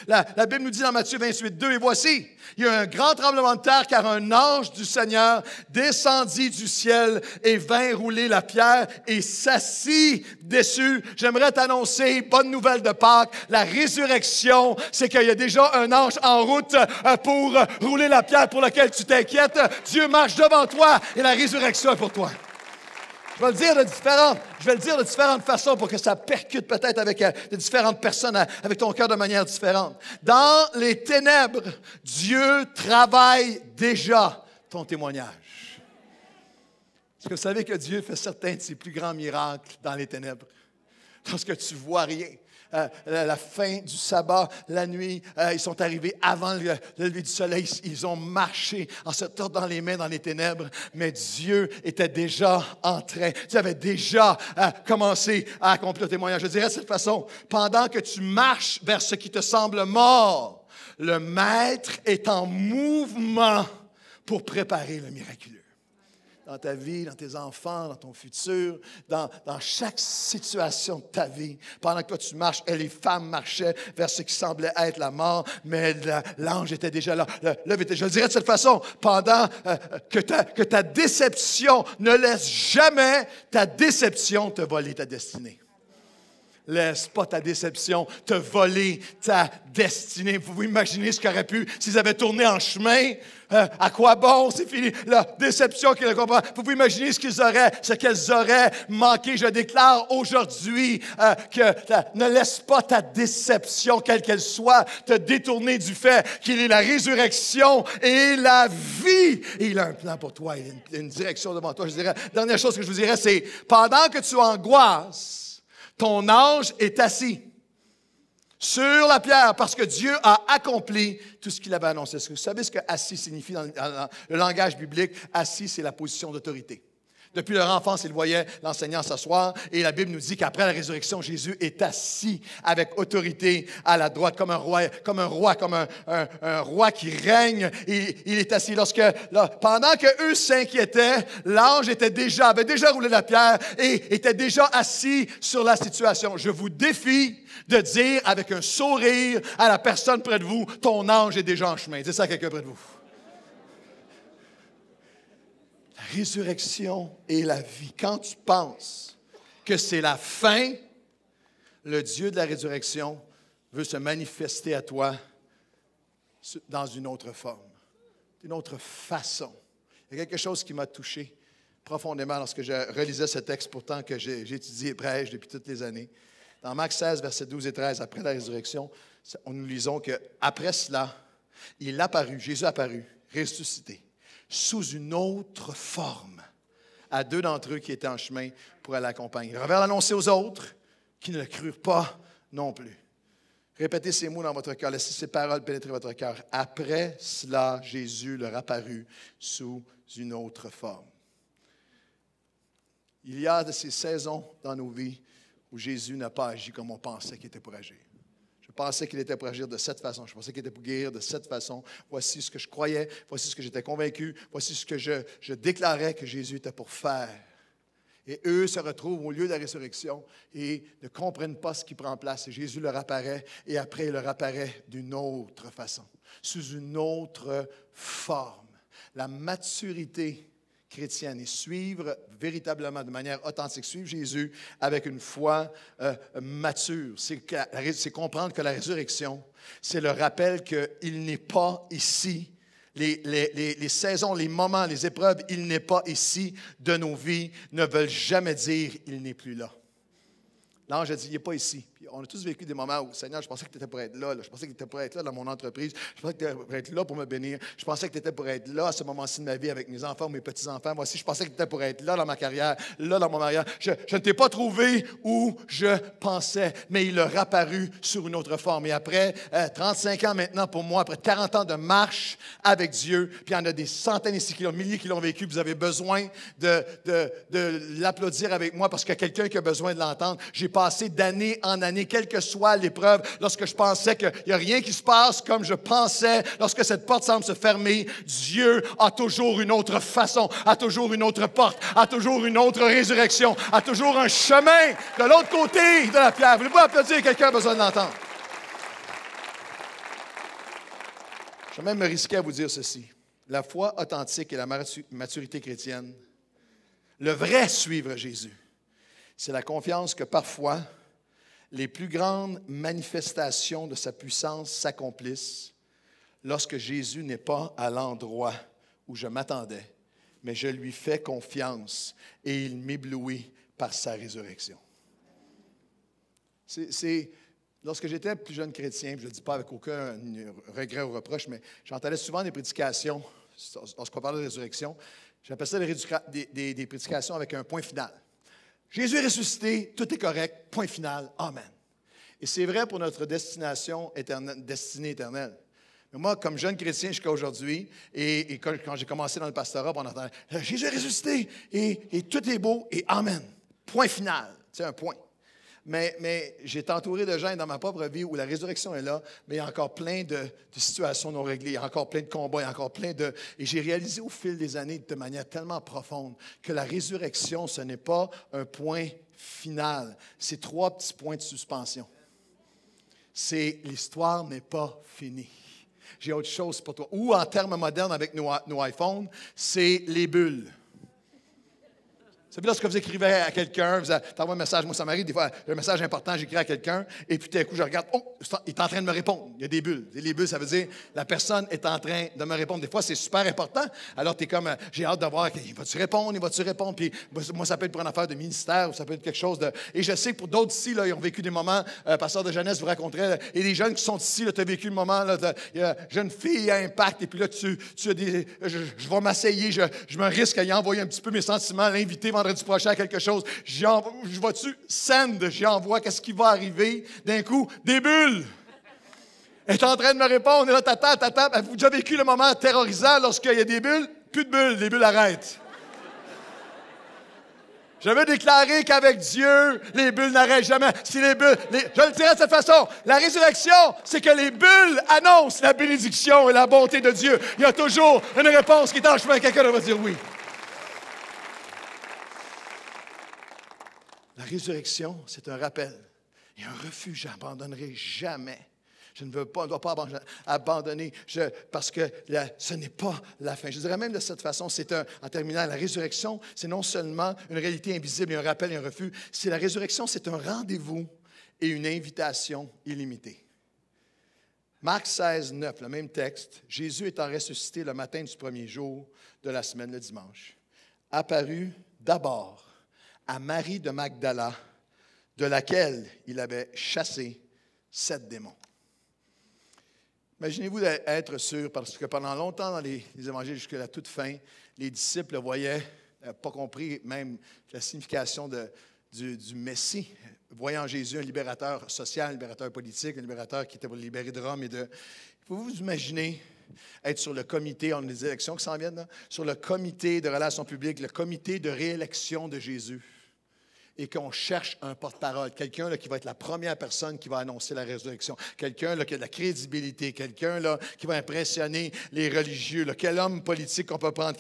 La, Bible nous dit dans Matthieu 28, 2, et voici, il y a un grand tremblement de terre car un ange du Seigneur descendit du ciel et vint rouler la pierre et s'assit dessus. J'aimerais t'annoncer, bonne nouvelle de Pâques, la résurrection, c'est qu'il y a déjà un ange en route euh, pour rouler la pierre pour laquelle tu t'inquiètes. Dieu marche devant toi et la résurrection est pour toi. Je vais le dire de différentes, façons pour que ça percute peut-être avec euh, de différentes personnes, euh, avec ton cœur de manière différente. Dans les ténèbres, Dieu travaille déjà ton témoignage. Est-ce que vous savez que Dieu fait certains de ses plus grands miracles dans les ténèbres? Lorsque tu vois rien, euh, la fin du sabbat, la nuit. Euh, ils sont arrivés avant le, lever du soleil. Ils ont marché en se tordant les mains dans les ténèbres. Mais Dieu était déjà en train. Dieu avait déjà euh, commencé à accomplir le témoignage. Je dirais de cette façon, pendant que tu marches vers ce qui te semble mort, le Maître est en mouvement pour préparer le miraculeux dans ta vie, dans tes enfants, dans ton futur, dans, dans chaque situation de ta vie. Pendant que toi tu marches, et les femmes marchaient vers ce qui semblait être la mort, mais l'ange était déjà là. Je le dirais de cette façon, pendant euh, que, ta, que ta déception ne laisse jamais ta déception te voler ta destinée. Laisse pas ta déception te voler ta destinée. Vous vous imaginez ce qu'aurait pu s'ils avaient tourné en chemin? Euh, à quoi bon? C'est fini. La déception qu'ils comprennent. Vous vous imaginez ce qu'ils auraient, ce qu'elles auraient manqué? Je déclare aujourd'hui euh, que ne laisse pas ta déception, quelle qu'elle soit, te détourner du fait qu'il est la résurrection et la vie. Il a un plan pour toi. Il a une, une direction devant toi. Je dirais, dernière chose que je vous dirais, c'est pendant que tu angoisses, ton ange est assis sur la pierre parce que Dieu a accompli tout ce qu'il avait annoncé. Vous savez ce que assis signifie dans le langage biblique? Assis, c'est la position d'autorité. Depuis leur enfance, ils voyaient l'enseignant s'asseoir et la Bible nous dit qu'après la résurrection, Jésus est assis avec autorité à la droite, comme un roi, comme un roi, comme un, roi qui règne. Il, est assis. Lorsque, pendant que eux s'inquiétaient, l'ange était déjà, avait déjà roulé la pierre et était déjà assis sur la situation. Je vous défie de dire avec un sourire à la personne près de vous, ton ange est déjà en chemin. Dis ça à quelqu'un près de vous. Résurrection et la vie. Quand tu penses que c'est la fin, le Dieu de la résurrection veut se manifester à toi dans une autre forme, d'une autre façon. Il y a quelque chose qui m'a touché profondément lorsque je relisais ce texte, pourtant que j'ai étudié et prêche depuis toutes les années. Dans Marc 16, versets 12 et 13, après la résurrection, nous lisons qu'après cela, il apparut, Jésus apparut, ressuscité sous une autre forme à deux d'entre eux qui étaient en chemin pour aller l'accompagner. Il revint l'annoncer aux autres qui ne le crurent pas non plus. Répétez ces mots dans votre cœur, laissez ces paroles pénétrer votre cœur. Après cela, Jésus leur apparut sous une autre forme. Il y a de ces saisons dans nos vies où Jésus n'a pas agi comme on pensait qu'il était pour agir. Pensais qu'il était pour agir de cette façon. Je pensais qu'il était pour guérir de cette façon. Voici ce que je croyais. Voici ce que j'étais convaincu. Voici ce que je, je déclarais que Jésus était pour faire. Et eux se retrouvent au lieu de la résurrection et ne comprennent pas ce qui prend place. Et Jésus leur apparaît et après il leur apparaît d'une autre façon, sous une autre forme. La maturité chrétienne et suivre véritablement de manière authentique, suivre Jésus avec une foi euh, mature. C'est comprendre que la résurrection, c'est le rappel qu'il n'est pas ici. Les, les, les, saisons, les moments, les épreuves, il n'est pas ici de nos vies, ne veulent jamais dire il n'est plus là. L'ange a dit, il n'est pas ici on a tous vécu des moments où, Seigneur, je pensais que tu étais pour être là, Je pensais que tu étais pour être là dans mon entreprise. Je pensais que tu étais pour être là pour me bénir. Je pensais que tu étais pour être là à ce moment-ci de ma vie avec mes enfants mes petits-enfants. Voici, je pensais que tu étais pour être là dans ma carrière, là dans mon mariage. Je, ne t'ai pas trouvé où je pensais, mais il a apparu sur une autre forme. Et après 35 euh, ans maintenant pour moi, après 40 ans de marche avec Dieu, puis il y en a des centaines ici, qui milliers qui l'ont vécu, vous avez besoin de, de l'applaudir avec moi parce qu'il y a quelqu'un qui a besoin de l'entendre. J'ai passé d'année en année quelle que soit l'épreuve, lorsque je pensais qu'il n'y a rien qui se passe comme je pensais, lorsque cette porte semble se fermer, Dieu a toujours une autre façon, a toujours une autre porte, a toujours une autre résurrection, a toujours un chemin de l'autre côté de la pierre. Voulez-vous applaudir quelqu'un a besoin de l'entendre? Je vais même me risquer à vous dire ceci. La foi authentique et la maturité chrétienne, le vrai suivre Jésus, c'est la confiance que parfois les plus grandes manifestations de sa puissance s'accomplissent lorsque Jésus n'est pas à l'endroit où je m'attendais, mais je lui fais confiance et il m'éblouit par sa résurrection. C'est Lorsque j'étais plus jeune chrétien, je ne le dis pas avec aucun regret ou reproche, mais j'entendais souvent des prédications, lorsqu'on parle de résurrection, j'appelle ça des, des, prédications avec un point final. Jésus est ressuscité, tout est correct, point final, Amen. Et c'est vrai pour notre destination éternelle, destinée éternelle. Mais moi, comme jeune chrétien jusqu'à aujourd'hui, et, quand, j'ai commencé dans le pastorat, on entendait Jésus est ressuscité, et, et tout est beau, et Amen. Point final. C'est un point. Mais, mais j'ai entouré de gens dans ma propre vie où la résurrection est là, mais il y a encore plein de, situations non réglées, il y a encore plein de combats, il y a encore plein de... Et j'ai réalisé au fil des années de manière tellement profonde que la résurrection, ce n'est pas un point final, c'est trois petits points de suspension. C'est l'histoire n'est pas finie j'ai autre chose pour toi. Ou en termes modernes avec nos iPhones, c'est les bulles. C'est lorsque vous écrivez à quelqu'un, vous envoyez un message, moi ça m'arrive des fois, un message important, j'écris à quelqu'un, et puis tout à coup je regarde, oh, il est en train de me répondre. Il y a des bulles. Les bulles, ça veut dire la personne est en train de me répondre. Des fois, c'est super important. Alors tu es comme, euh, j'ai hâte de voir, il va-tu répondre, il va-tu répondre, puis moi ça peut être pour une affaire de ministère, ou ça peut être quelque chose de. Et je sais que pour d'autres ici, ils ont vécu des moments, euh, pasteur de jeunesse vous raconterait, et les jeunes qui sont ici, tu as vécu le moment, là, il y a jeune fille à impact, et puis là, tu, tu as des. Je, vais m'asseyer, je, je, me risque à y envoyer un petit peu mes sentiments, l'inviter vendredi prochain à quelque chose. Je vois-tu, send, j'y envoie, qu'est-ce qui va arriver? D'un coup, des bulles. Elle est en train de me répondre, et là, t'attends, t'attends. Avez-vous déjà vécu le moment terrorisant lorsqu'il y a des bulles? Plus de bulles, les bulles arrêtent. Je veux déclarer qu'avec Dieu, les bulles n'arrêtent jamais. Si les bulles, je le dirais de cette façon, la résurrection, c'est que les bulles annoncent la bénédiction et la bonté de Dieu. Il y a toujours une réponse qui est en chemin. Quelqu'un va dire oui. La résurrection, c'est un rappel et un refuge. Je n'abandonnerai jamais. Je ne veux pas, ne dois pas abandonner parce que ce n'est pas la fin. Je dirais même de cette façon, c'est un, en terminant, la résurrection, c'est non seulement une réalité invisible et un rappel et un refuge, c'est la résurrection, c'est un rendez-vous et une invitation illimitée. Marc 16, 9, le même texte, Jésus étant ressuscité le matin du premier jour de la semaine, le dimanche, apparut d'abord à Marie de Magdala, de laquelle il avait chassé sept démons. Imaginez-vous être sûr, parce que pendant longtemps dans les, évangiles jusqu'à la toute fin, les disciples voyaient, euh, pas compris même la signification du, Messie, voyant Jésus un libérateur social, un libérateur politique, un libérateur qui était pour libérer de Rome et de... Pouvez-vous vous imaginer être sur le comité, on a des élections qui s'en viennent, sur le comité de relations publiques, le comité de réélection de Jésus? Et qu'on cherche un porte-parole, quelqu'un qui va être la première personne qui va annoncer la résurrection, quelqu'un qui a de la crédibilité, quelqu'un qui va impressionner les religieux, quel homme politique qu'on peut prendre,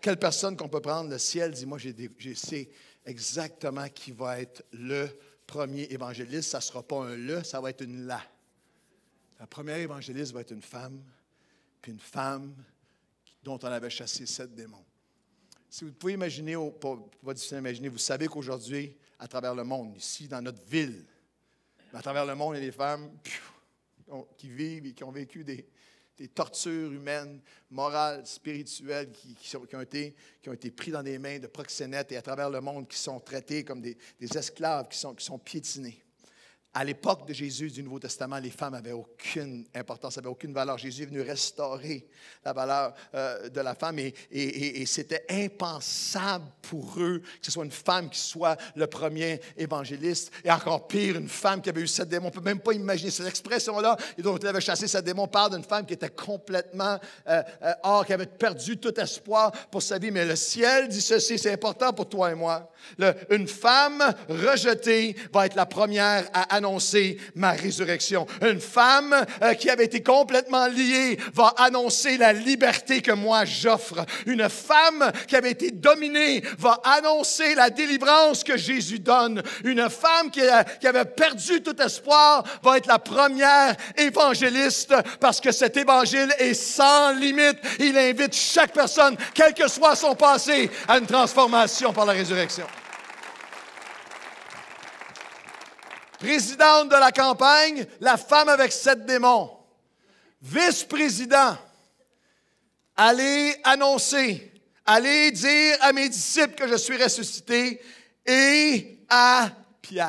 quelle personne qu'on peut prendre? Le ciel dit, moi, je sais exactement qui va être le premier évangéliste. Ça ne sera pas un le, ça va être une la. La première évangéliste va être une femme, puis une femme dont on avait chassé sept démons. Si vous pouvez imaginer, pas, difficile à vous savez qu'aujourd'hui, à travers le monde, ici, dans notre ville, à travers le monde, il y a des femmes qui vivent et qui ont vécu des, tortures humaines, morales, spirituelles, qui, ont été, qui dans des mains de proxénètes et à travers le monde qui sont traités comme des, esclaves, qui sont, qui sont piétinés. À l'époque de Jésus du Nouveau Testament, les femmes n'avaient aucune importance, n'avaient aucune valeur. Jésus est venu restaurer la valeur euh, de la femme et, c'était impensable pour eux que ce soit une femme qui soit le premier évangéliste et encore pire, une femme qui avait eu sept démons. On ne peut même pas imaginer cette expression-là et dont il avait chassé sept démons. parle d'une femme qui était complètement euh, euh, hors, qui avait perdu tout espoir pour sa vie. Mais le ciel dit ceci, c'est important pour toi et moi. une femme rejetée va être la première à annoncer annoncer ma résurrection. Une femme euh, qui avait été complètement liée va annoncer la liberté que moi j'offre. Une femme qui avait été dominée va annoncer la délivrance que Jésus donne. Une femme qui, qui avait perdu tout espoir va être la première évangéliste parce que cet évangile est sans limite. Il invite chaque personne, quel que soit son passé, à une transformation par la résurrection. Présidente de la campagne, la femme avec sept démons. Vice-président, allez annoncer, allez dire à mes disciples que je suis ressuscité et à Pierre.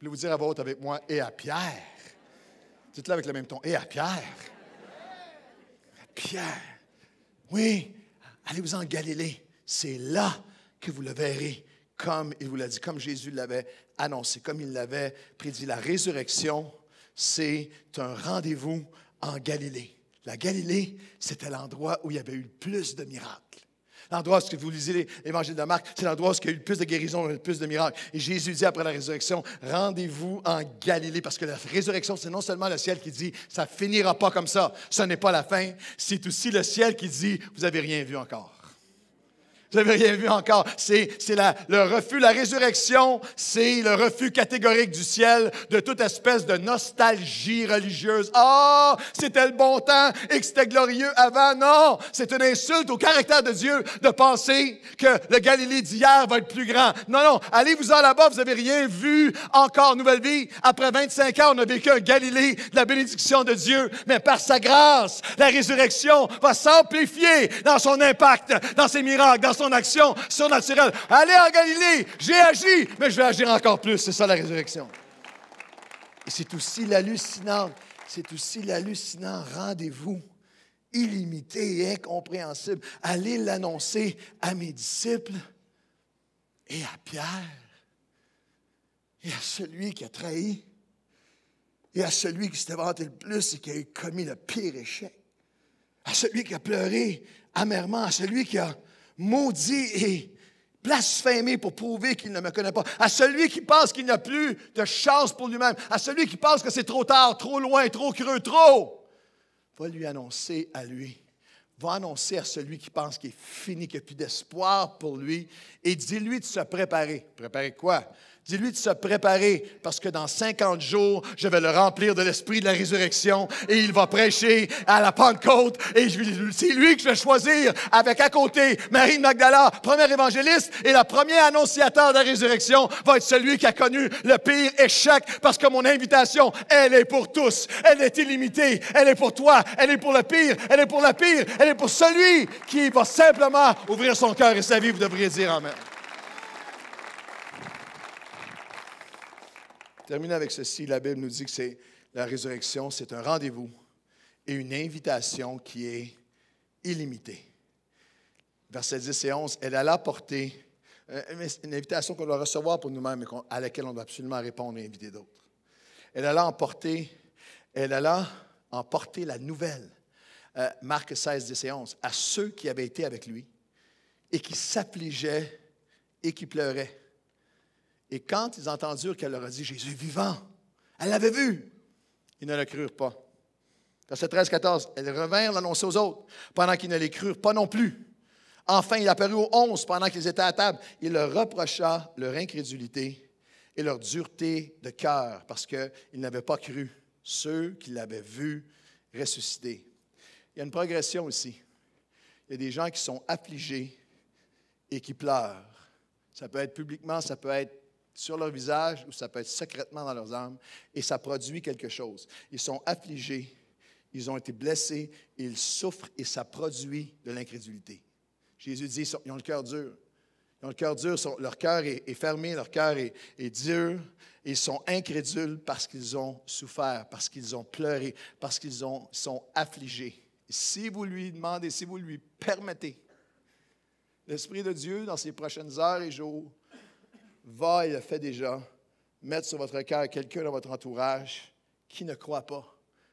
Vous dire à votre avec moi, et à Pierre. Dites-le avec le même ton, et à Pierre. Pierre. Oui, allez-vous en Galilée. C'est là que vous le verrez, comme il vous l'a dit, comme Jésus l'avait annoncé, comme il l'avait prédit. La résurrection, c'est un rendez-vous en Galilée. La Galilée, c'était l'endroit où il y avait eu le plus de miracles. L'endroit où vous lisez l'évangile de Marc, c'est l'endroit où il y a eu le plus de guérisons, le plus de miracles. Et Jésus dit après la résurrection, rendez-vous en Galilée, parce que la résurrection, c'est non seulement le ciel qui dit, ça finira pas comme ça, ce n'est pas la fin, c'est aussi le ciel qui dit, vous n'avez rien vu encore. Vous n'avez rien vu encore. C'est, le refus, la résurrection, c'est le refus catégorique du ciel de toute espèce de nostalgie religieuse. Ah, oh, c'était le bon temps et que c'était glorieux avant. Non, c'est une insulte au caractère de Dieu de penser que le Galilée d'hier va être plus grand. Non, non, allez-vous-en là-bas, vous n'avez rien vu encore. Nouvelle vie, après 25 ans, on a vécu un Galilée de la bénédiction de Dieu, mais par sa grâce, la résurrection va s'amplifier dans son impact, dans ses miracles, dans son action surnaturelle. Allez en Galilée, j'ai agi, mais je vais agir encore plus. C'est ça la résurrection. Et c'est aussi l'hallucinant, c'est aussi l'hallucinant rendez-vous illimité et incompréhensible. Allez l'annoncer à mes disciples et à Pierre et à celui qui a trahi et à celui qui s'était vanté le plus et qui a commis le pire échec, à celui qui a pleuré amèrement, à celui qui a maudit et blasphémé pour prouver qu'il ne me connaît pas, à celui qui pense qu'il n'a plus de chance pour lui-même, à celui qui pense que c'est trop tard, trop loin, trop creux, trop, va lui annoncer à lui, va annoncer à celui qui pense qu'il est fini, qu'il n'y a plus d'espoir pour lui, et dis-lui de se préparer. Préparer quoi? Dis-lui de se préparer parce que dans 50 jours, je vais le remplir de l'esprit de la résurrection et il va prêcher à la Pentecôte et c'est lui que je vais choisir avec à côté Marie Magdala, première évangéliste et la première annonciateur de la résurrection va être celui qui a connu le pire échec parce que mon invitation, elle est pour tous. Elle est illimitée. Elle est pour toi. Elle est pour le pire. Elle est pour la pire. Elle est pour celui qui va simplement ouvrir son cœur et sa vie. Vous devriez dire Amen. Terminer avec ceci. La Bible nous dit que c'est la résurrection, c'est un rendez-vous et une invitation qui est illimitée. Versets 10 et 11, elle alla porter euh, une invitation qu'on doit recevoir pour nous-mêmes et à laquelle on doit absolument répondre et inviter d'autres. Elle alla emporter, elle la nouvelle, euh, Marc 16, 10 et 11, à ceux qui avaient été avec lui et qui s'affligeaient et qui pleuraient. Et quand ils entendirent qu'elle leur a dit Jésus vivant, elle l'avait vu, ils ne le crurent pas. Verset 13-14, elles revinrent l'annoncer aux autres, pendant qu'ils ne les crurent pas non plus. Enfin, il apparut aux onze pendant qu'ils étaient à table. Il leur reprocha leur incrédulité et leur dureté de cœur, parce qu'ils n'avaient pas cru, ceux qui l'avaient vu ressusciter. Il y a une progression aussi. Il y a des gens qui sont affligés et qui pleurent. Ça peut être publiquement, ça peut être sur leur visage ou ça peut être secrètement dans leurs âmes, et ça produit quelque chose. Ils sont affligés, ils ont été blessés, ils souffrent et ça produit de l'incrédulité. Jésus dit, ils ont le cœur dur. Ils ont le cœur dur, leur cœur est, fermé, leur cœur est, dur. ils sont incrédules parce qu'ils ont souffert, parce qu'ils ont pleuré, parce qu'ils sont affligés. si vous lui demandez, si vous lui permettez, l'Esprit de Dieu, dans ces prochaines heures et jours, va, il le fait déjà, mettre sur votre cœur quelqu'un dans votre entourage qui ne croit pas.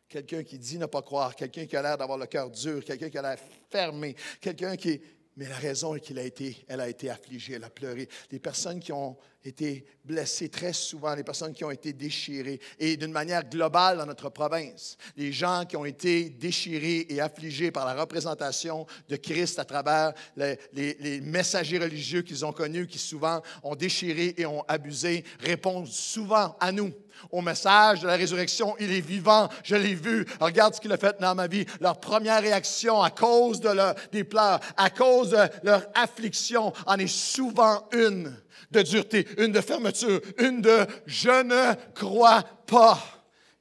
Quelqu'un qui dit ne pas croire, quelqu'un qui a l'air d'avoir le cœur dur, quelqu'un qui a l'air fermé, quelqu'un qui... Mais la raison est qu'il a été, elle a été affligée, elle a pleuré. Des personnes qui ont été blessés très souvent, les personnes qui ont été déchirées, et d'une manière globale dans notre province, les gens qui ont été déchirés et affligés par la représentation de Christ à travers les, messagers religieux qu'ils ont connus, qui souvent ont déchiré et ont abusé, répondent souvent à nous au message de la résurrection. Il est vivant, je l'ai vu. Regarde ce qu'il a fait dans ma vie. Leur première réaction à cause de leur, des pleurs, à cause de leur affliction, en est souvent une de dureté, une de fermeture, une de je ne crois pas.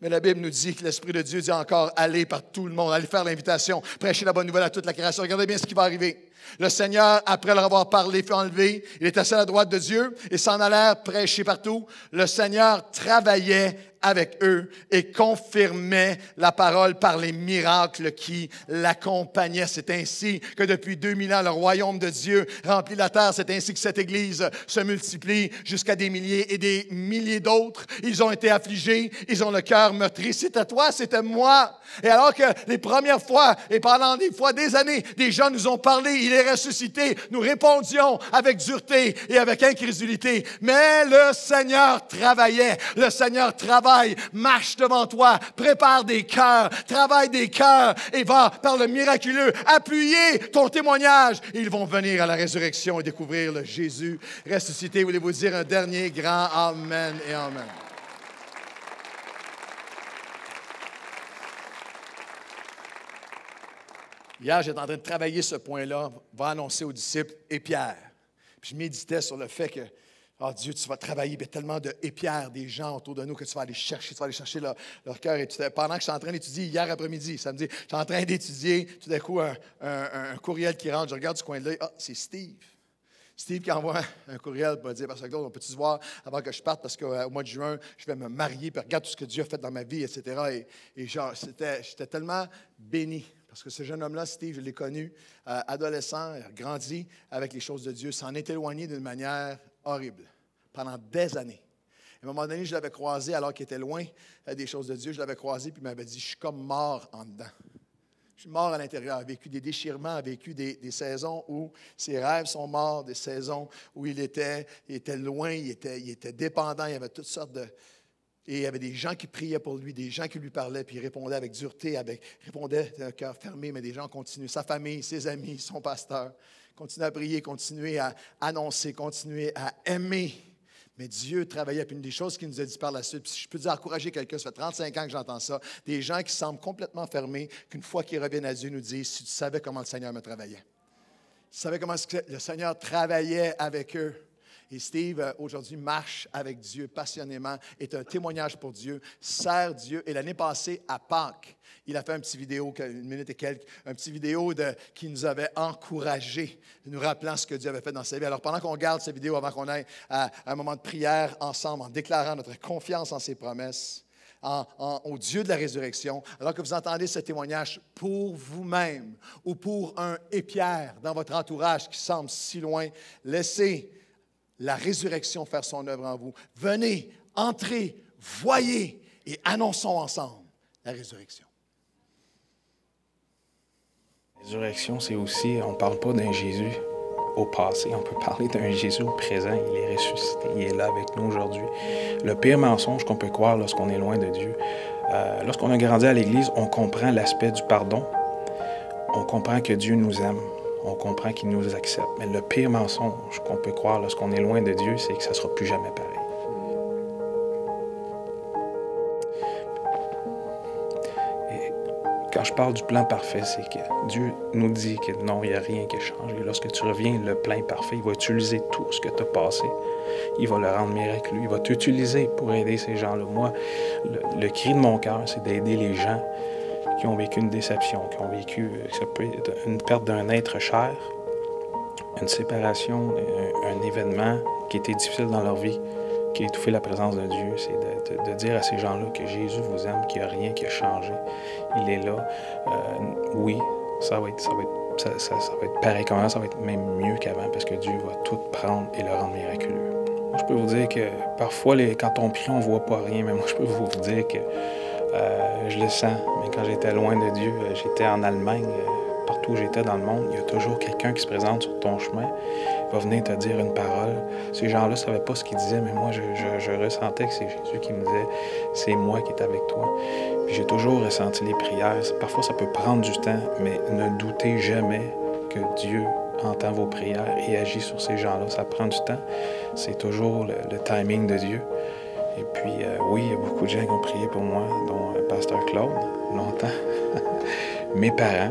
Mais la Bible nous dit que l'Esprit de Dieu dit encore allez par tout le monde, allez faire l'invitation, prêcher la bonne nouvelle à toute la création. Regardez bien ce qui va arriver. Le Seigneur, après leur avoir parlé, fait enlever. Il est assis à la droite de Dieu et s'en allèrent prêcher partout. Le Seigneur travaillait avec eux et confirmait la parole par les miracles qui l'accompagnaient. C'est ainsi que depuis 2000 ans, le royaume de Dieu remplit la terre. C'est ainsi que cette Église se multiplie jusqu'à des milliers et des milliers d'autres. Ils ont été affligés, ils ont le cœur meurtri. C'était toi, c'était moi. Et alors que les premières fois et pendant des fois, des années, des gens nous ont parlé, est ressuscité, nous répondions avec dureté et avec incrédulité. Mais le Seigneur travaillait, le Seigneur travaille marche devant toi, prépare des cœurs, travaille des cœurs et va par le miraculeux appuyer ton témoignage. Ils vont venir à la résurrection et découvrir le Jésus ressuscité. Voulez-vous dire un dernier grand Amen et Amen? Hier, j'étais en train de travailler ce point-là, va annoncer aux disciples et Pierre. Puis je méditais sur le fait que Oh Dieu, tu vas travailler, a tellement de épierres des gens autour de nous que tu vas aller chercher, tu vas aller chercher leur, cœur. Et pendant que je suis en train d'étudier, hier après-midi, samedi, je suis en train d'étudier, tout d'un coup, un, courriel qui rentre, je regarde du coin de l'œil, ah, c'est Steve. Steve qui envoie un courriel pour dire, parce que on peut-tu se voir avant que je parte, parce qu'au mois de juin, je vais me marier, puis regarde tout ce que Dieu a fait dans ma vie, etc. Et, genre, j'étais tellement béni. Parce que ce jeune homme-là, Steve, je l'ai connu, euh, adolescent, grandi avec les choses de Dieu, s'en est éloigné d'une manière horrible pendant des années. À un moment donné, je l'avais croisé alors qu'il était loin euh, des choses de Dieu. Je l'avais croisé, puis il m'avait dit Je suis comme mort en dedans. Je suis mort à l'intérieur, a vécu des déchirements, a vécu des, saisons où ses rêves sont morts, des saisons où il était, il était loin, il était, il était dépendant, il y avait toutes sortes de. Et il y avait des gens qui priaient pour lui, des gens qui lui parlaient, puis il répondait avec dureté, avec, répondait d'un cœur fermé, mais des gens continuaient. Sa famille, ses amis, son pasteur, continuaient à prier, continuaient à annoncer, continuaient à aimer mais Dieu travaillait. Puis une des choses qu'il nous a dit par la suite, si je peux dire encourager quelqu'un, ça fait 35 ans que j'entends ça, des gens qui semblent complètement fermés, qu'une fois qu'ils reviennent à Dieu, nous disent Si tu savais comment le Seigneur me travaillait. Tu savais comment le Seigneur travaillait avec eux. Et Steve, euh, aujourd'hui, marche avec Dieu passionnément, est un témoignage pour Dieu, sert Dieu. Et l'année passée, à Pâques, il a fait un petit vidéo, une minute et quelques, un petit vidéo de, qui nous avait encouragés, nous rappelant ce que Dieu avait fait dans sa vie. Alors, pendant qu'on regarde cette vidéo, avant qu'on aille un moment de prière ensemble, en déclarant notre confiance en ses promesses, au Dieu de la résurrection, alors que vous entendez ce témoignage pour vous-même ou pour un épière dans votre entourage qui semble si loin, laissez la résurrection faire son œuvre en vous. Venez, entrez, voyez et annonçons ensemble la résurrection. La résurrection, c'est aussi, on ne parle pas d'un Jésus au passé, on peut parler d'un Jésus au présent. Il est ressuscité, il est là avec nous aujourd'hui. Le pire mensonge qu'on peut croire lorsqu'on est loin de Dieu, euh, lorsqu'on a grandi à l'Église, on comprend l'aspect du pardon, on comprend que Dieu nous aime, on comprend qu'il nous accepte. Mais le pire mensonge qu'on peut croire lorsqu'on est loin de Dieu, c'est que ça ne sera plus jamais pareil. Quand je parle du plan parfait, c'est que Dieu nous dit que non, il n'y a rien qui a changé. Lorsque tu reviens, le plan parfait, il va utiliser tout ce que tu as passé. Il va le rendre miraculeux. Il va t'utiliser pour aider ces gens-là. Moi, le cri de mon cœur, c'est d'aider les gens qui ont vécu une déception, qui ont vécu une perte d'un être cher, une séparation, un, événement qui était difficile dans leur vie, qui a étouffé la présence de Dieu. C'est de, dire à ces gens-là que Jésus vous aime, qu'il n'y a rien qui a changé. Il est là. Euh, oui, ça va être, ça va être, ça, va être pareil comment ça va être même mieux qu'avant parce que Dieu va tout prendre et le rendre miraculeux. Moi, je peux vous dire que parfois, quand on prie, on ne voit pas rien, mais moi, je peux vous dire que euh, je le sens. Mais quand j'étais loin de Dieu, euh, j'étais en Allemagne, euh, partout où j'étais dans le monde, il y a toujours quelqu'un qui se présente sur ton chemin, va venir te dire une parole. Ces gens-là ne savaient pas ce qu'ils disaient, mais moi, je, ressentais que c'est Jésus qui me disait, c'est moi qui est avec toi. J'ai toujours ressenti les prières. Parfois, ça peut prendre du temps, mais ne doutez jamais que Dieu entend vos prières et agit sur ces gens-là. Ça prend du temps. C'est toujours le, timing de Dieu. Et puis, euh, oui, il y a beaucoup de gens qui ont prié pour moi, dont euh, Pasteur Claude, longtemps, mes parents.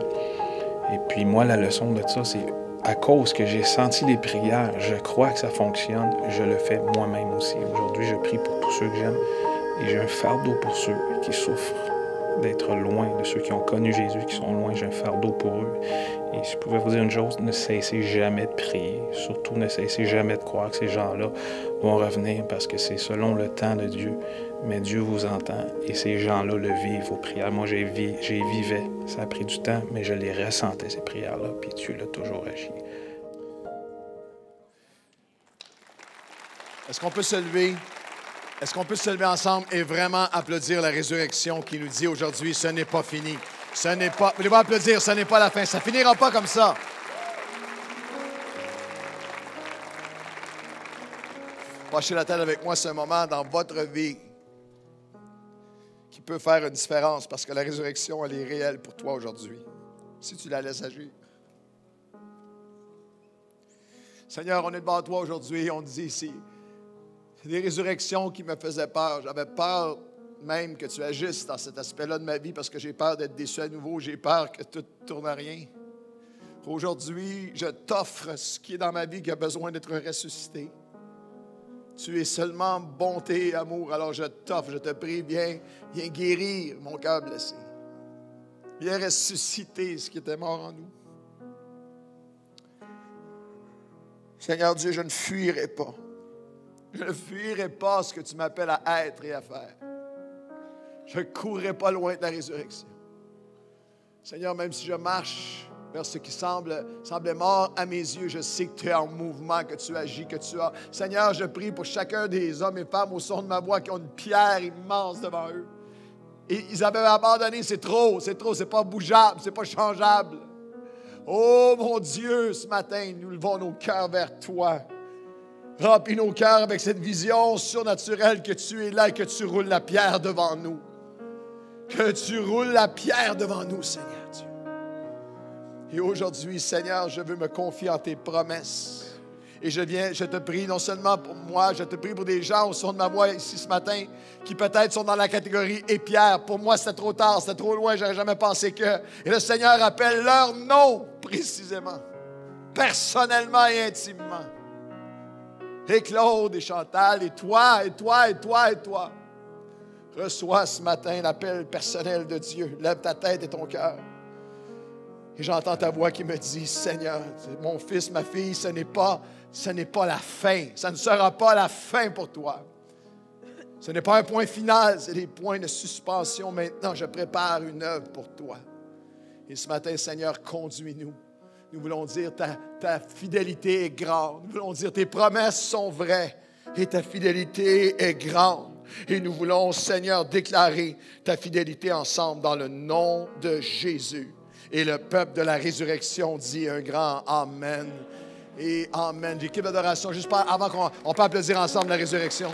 Et puis, moi, la leçon de ça, c'est à cause que j'ai senti les prières, je crois que ça fonctionne, je le fais moi-même aussi. Aujourd'hui, je prie pour tous ceux que j'aime et j'ai un fardeau pour ceux qui souffrent d'être loin de ceux qui ont connu Jésus, qui sont loin. J'ai un fardeau pour eux. Et je pouvais vous dire une chose, ne cessez jamais de prier. Surtout, ne cessez jamais de croire que ces gens-là vont revenir parce que c'est selon le temps de Dieu. Mais Dieu vous entend et ces gens-là le vivent, vos prières. Moi, j'ai vivais. Ça a pris du temps, mais je les ressentais, ces prières-là. Puis Dieu l'a toujours agi. Est-ce qu'on peut se lever? Est-ce qu'on peut se lever ensemble et vraiment applaudir la résurrection qui nous dit aujourd'hui, ce n'est pas fini. Ce n'est pas, vous voulez applaudir, ce n'est pas la fin. Ça finira pas comme ça. Pâchez la tête avec moi, un moment dans votre vie qui peut faire une différence parce que la résurrection, elle est réelle pour toi aujourd'hui, si tu la laisses agir. Seigneur, on est devant toi aujourd'hui, on dit ici, des résurrections qui me faisaient peur. J'avais peur même que tu agisses dans cet aspect-là de ma vie parce que j'ai peur d'être déçu à nouveau. J'ai peur que tout tourne à rien. Aujourd'hui, je t'offre ce qui est dans ma vie qui a besoin d'être ressuscité. Tu es seulement bonté et amour. Alors je t'offre, je te prie, viens, viens guérir mon cœur blessé. Viens ressusciter ce qui était mort en nous. Seigneur Dieu, je ne fuirai pas. Je ne fuirai pas ce que tu m'appelles à être et à faire. Je ne courrai pas loin de la résurrection. Seigneur, même si je marche vers ce qui semble, semblait mort à mes yeux, je sais que tu es en mouvement, que tu agis, que tu as. Seigneur, je prie pour chacun des hommes et femmes au son de ma voix qui ont une pierre immense devant eux. Et ils avaient abandonné, c'est trop, c'est trop, c'est pas bougeable, c'est pas changeable. Oh mon Dieu, ce matin, nous levons nos cœurs vers toi. Remplis nos cœurs avec cette vision surnaturelle que tu es là et que tu roules la pierre devant nous. Que tu roules la pierre devant nous, Seigneur Dieu. Et aujourd'hui, Seigneur, je veux me confier en tes promesses. Et je viens, je te prie non seulement pour moi, je te prie pour des gens au son de ma voix ici ce matin qui peut-être sont dans la catégorie et Pierre. Pour moi, c'était trop tard, c'était trop loin, j'aurais jamais pensé que. Et le Seigneur appelle leur nom précisément, personnellement et intimement et Claude et Chantal, et toi, et toi, et toi, et toi. Reçois ce matin l'appel personnel de Dieu. Lève ta tête et ton cœur. Et j'entends ta voix qui me dit, Seigneur, mon fils, ma fille, ce n'est pas, la fin. Ça ne sera pas la fin pour toi. Ce n'est pas un point final, c'est des points de suspension. Maintenant, je prépare une œuvre pour toi. Et ce matin, Seigneur, conduis-nous nous voulons dire ta, ta fidélité est grande. Nous voulons dire tes promesses sont vraies et ta fidélité est grande. Et nous voulons, Seigneur, déclarer ta fidélité ensemble dans le nom de Jésus. Et le peuple de la résurrection dit un grand Amen et Amen. L'équipe d'adoration, juste avant qu'on peut applaudir ensemble la résurrection.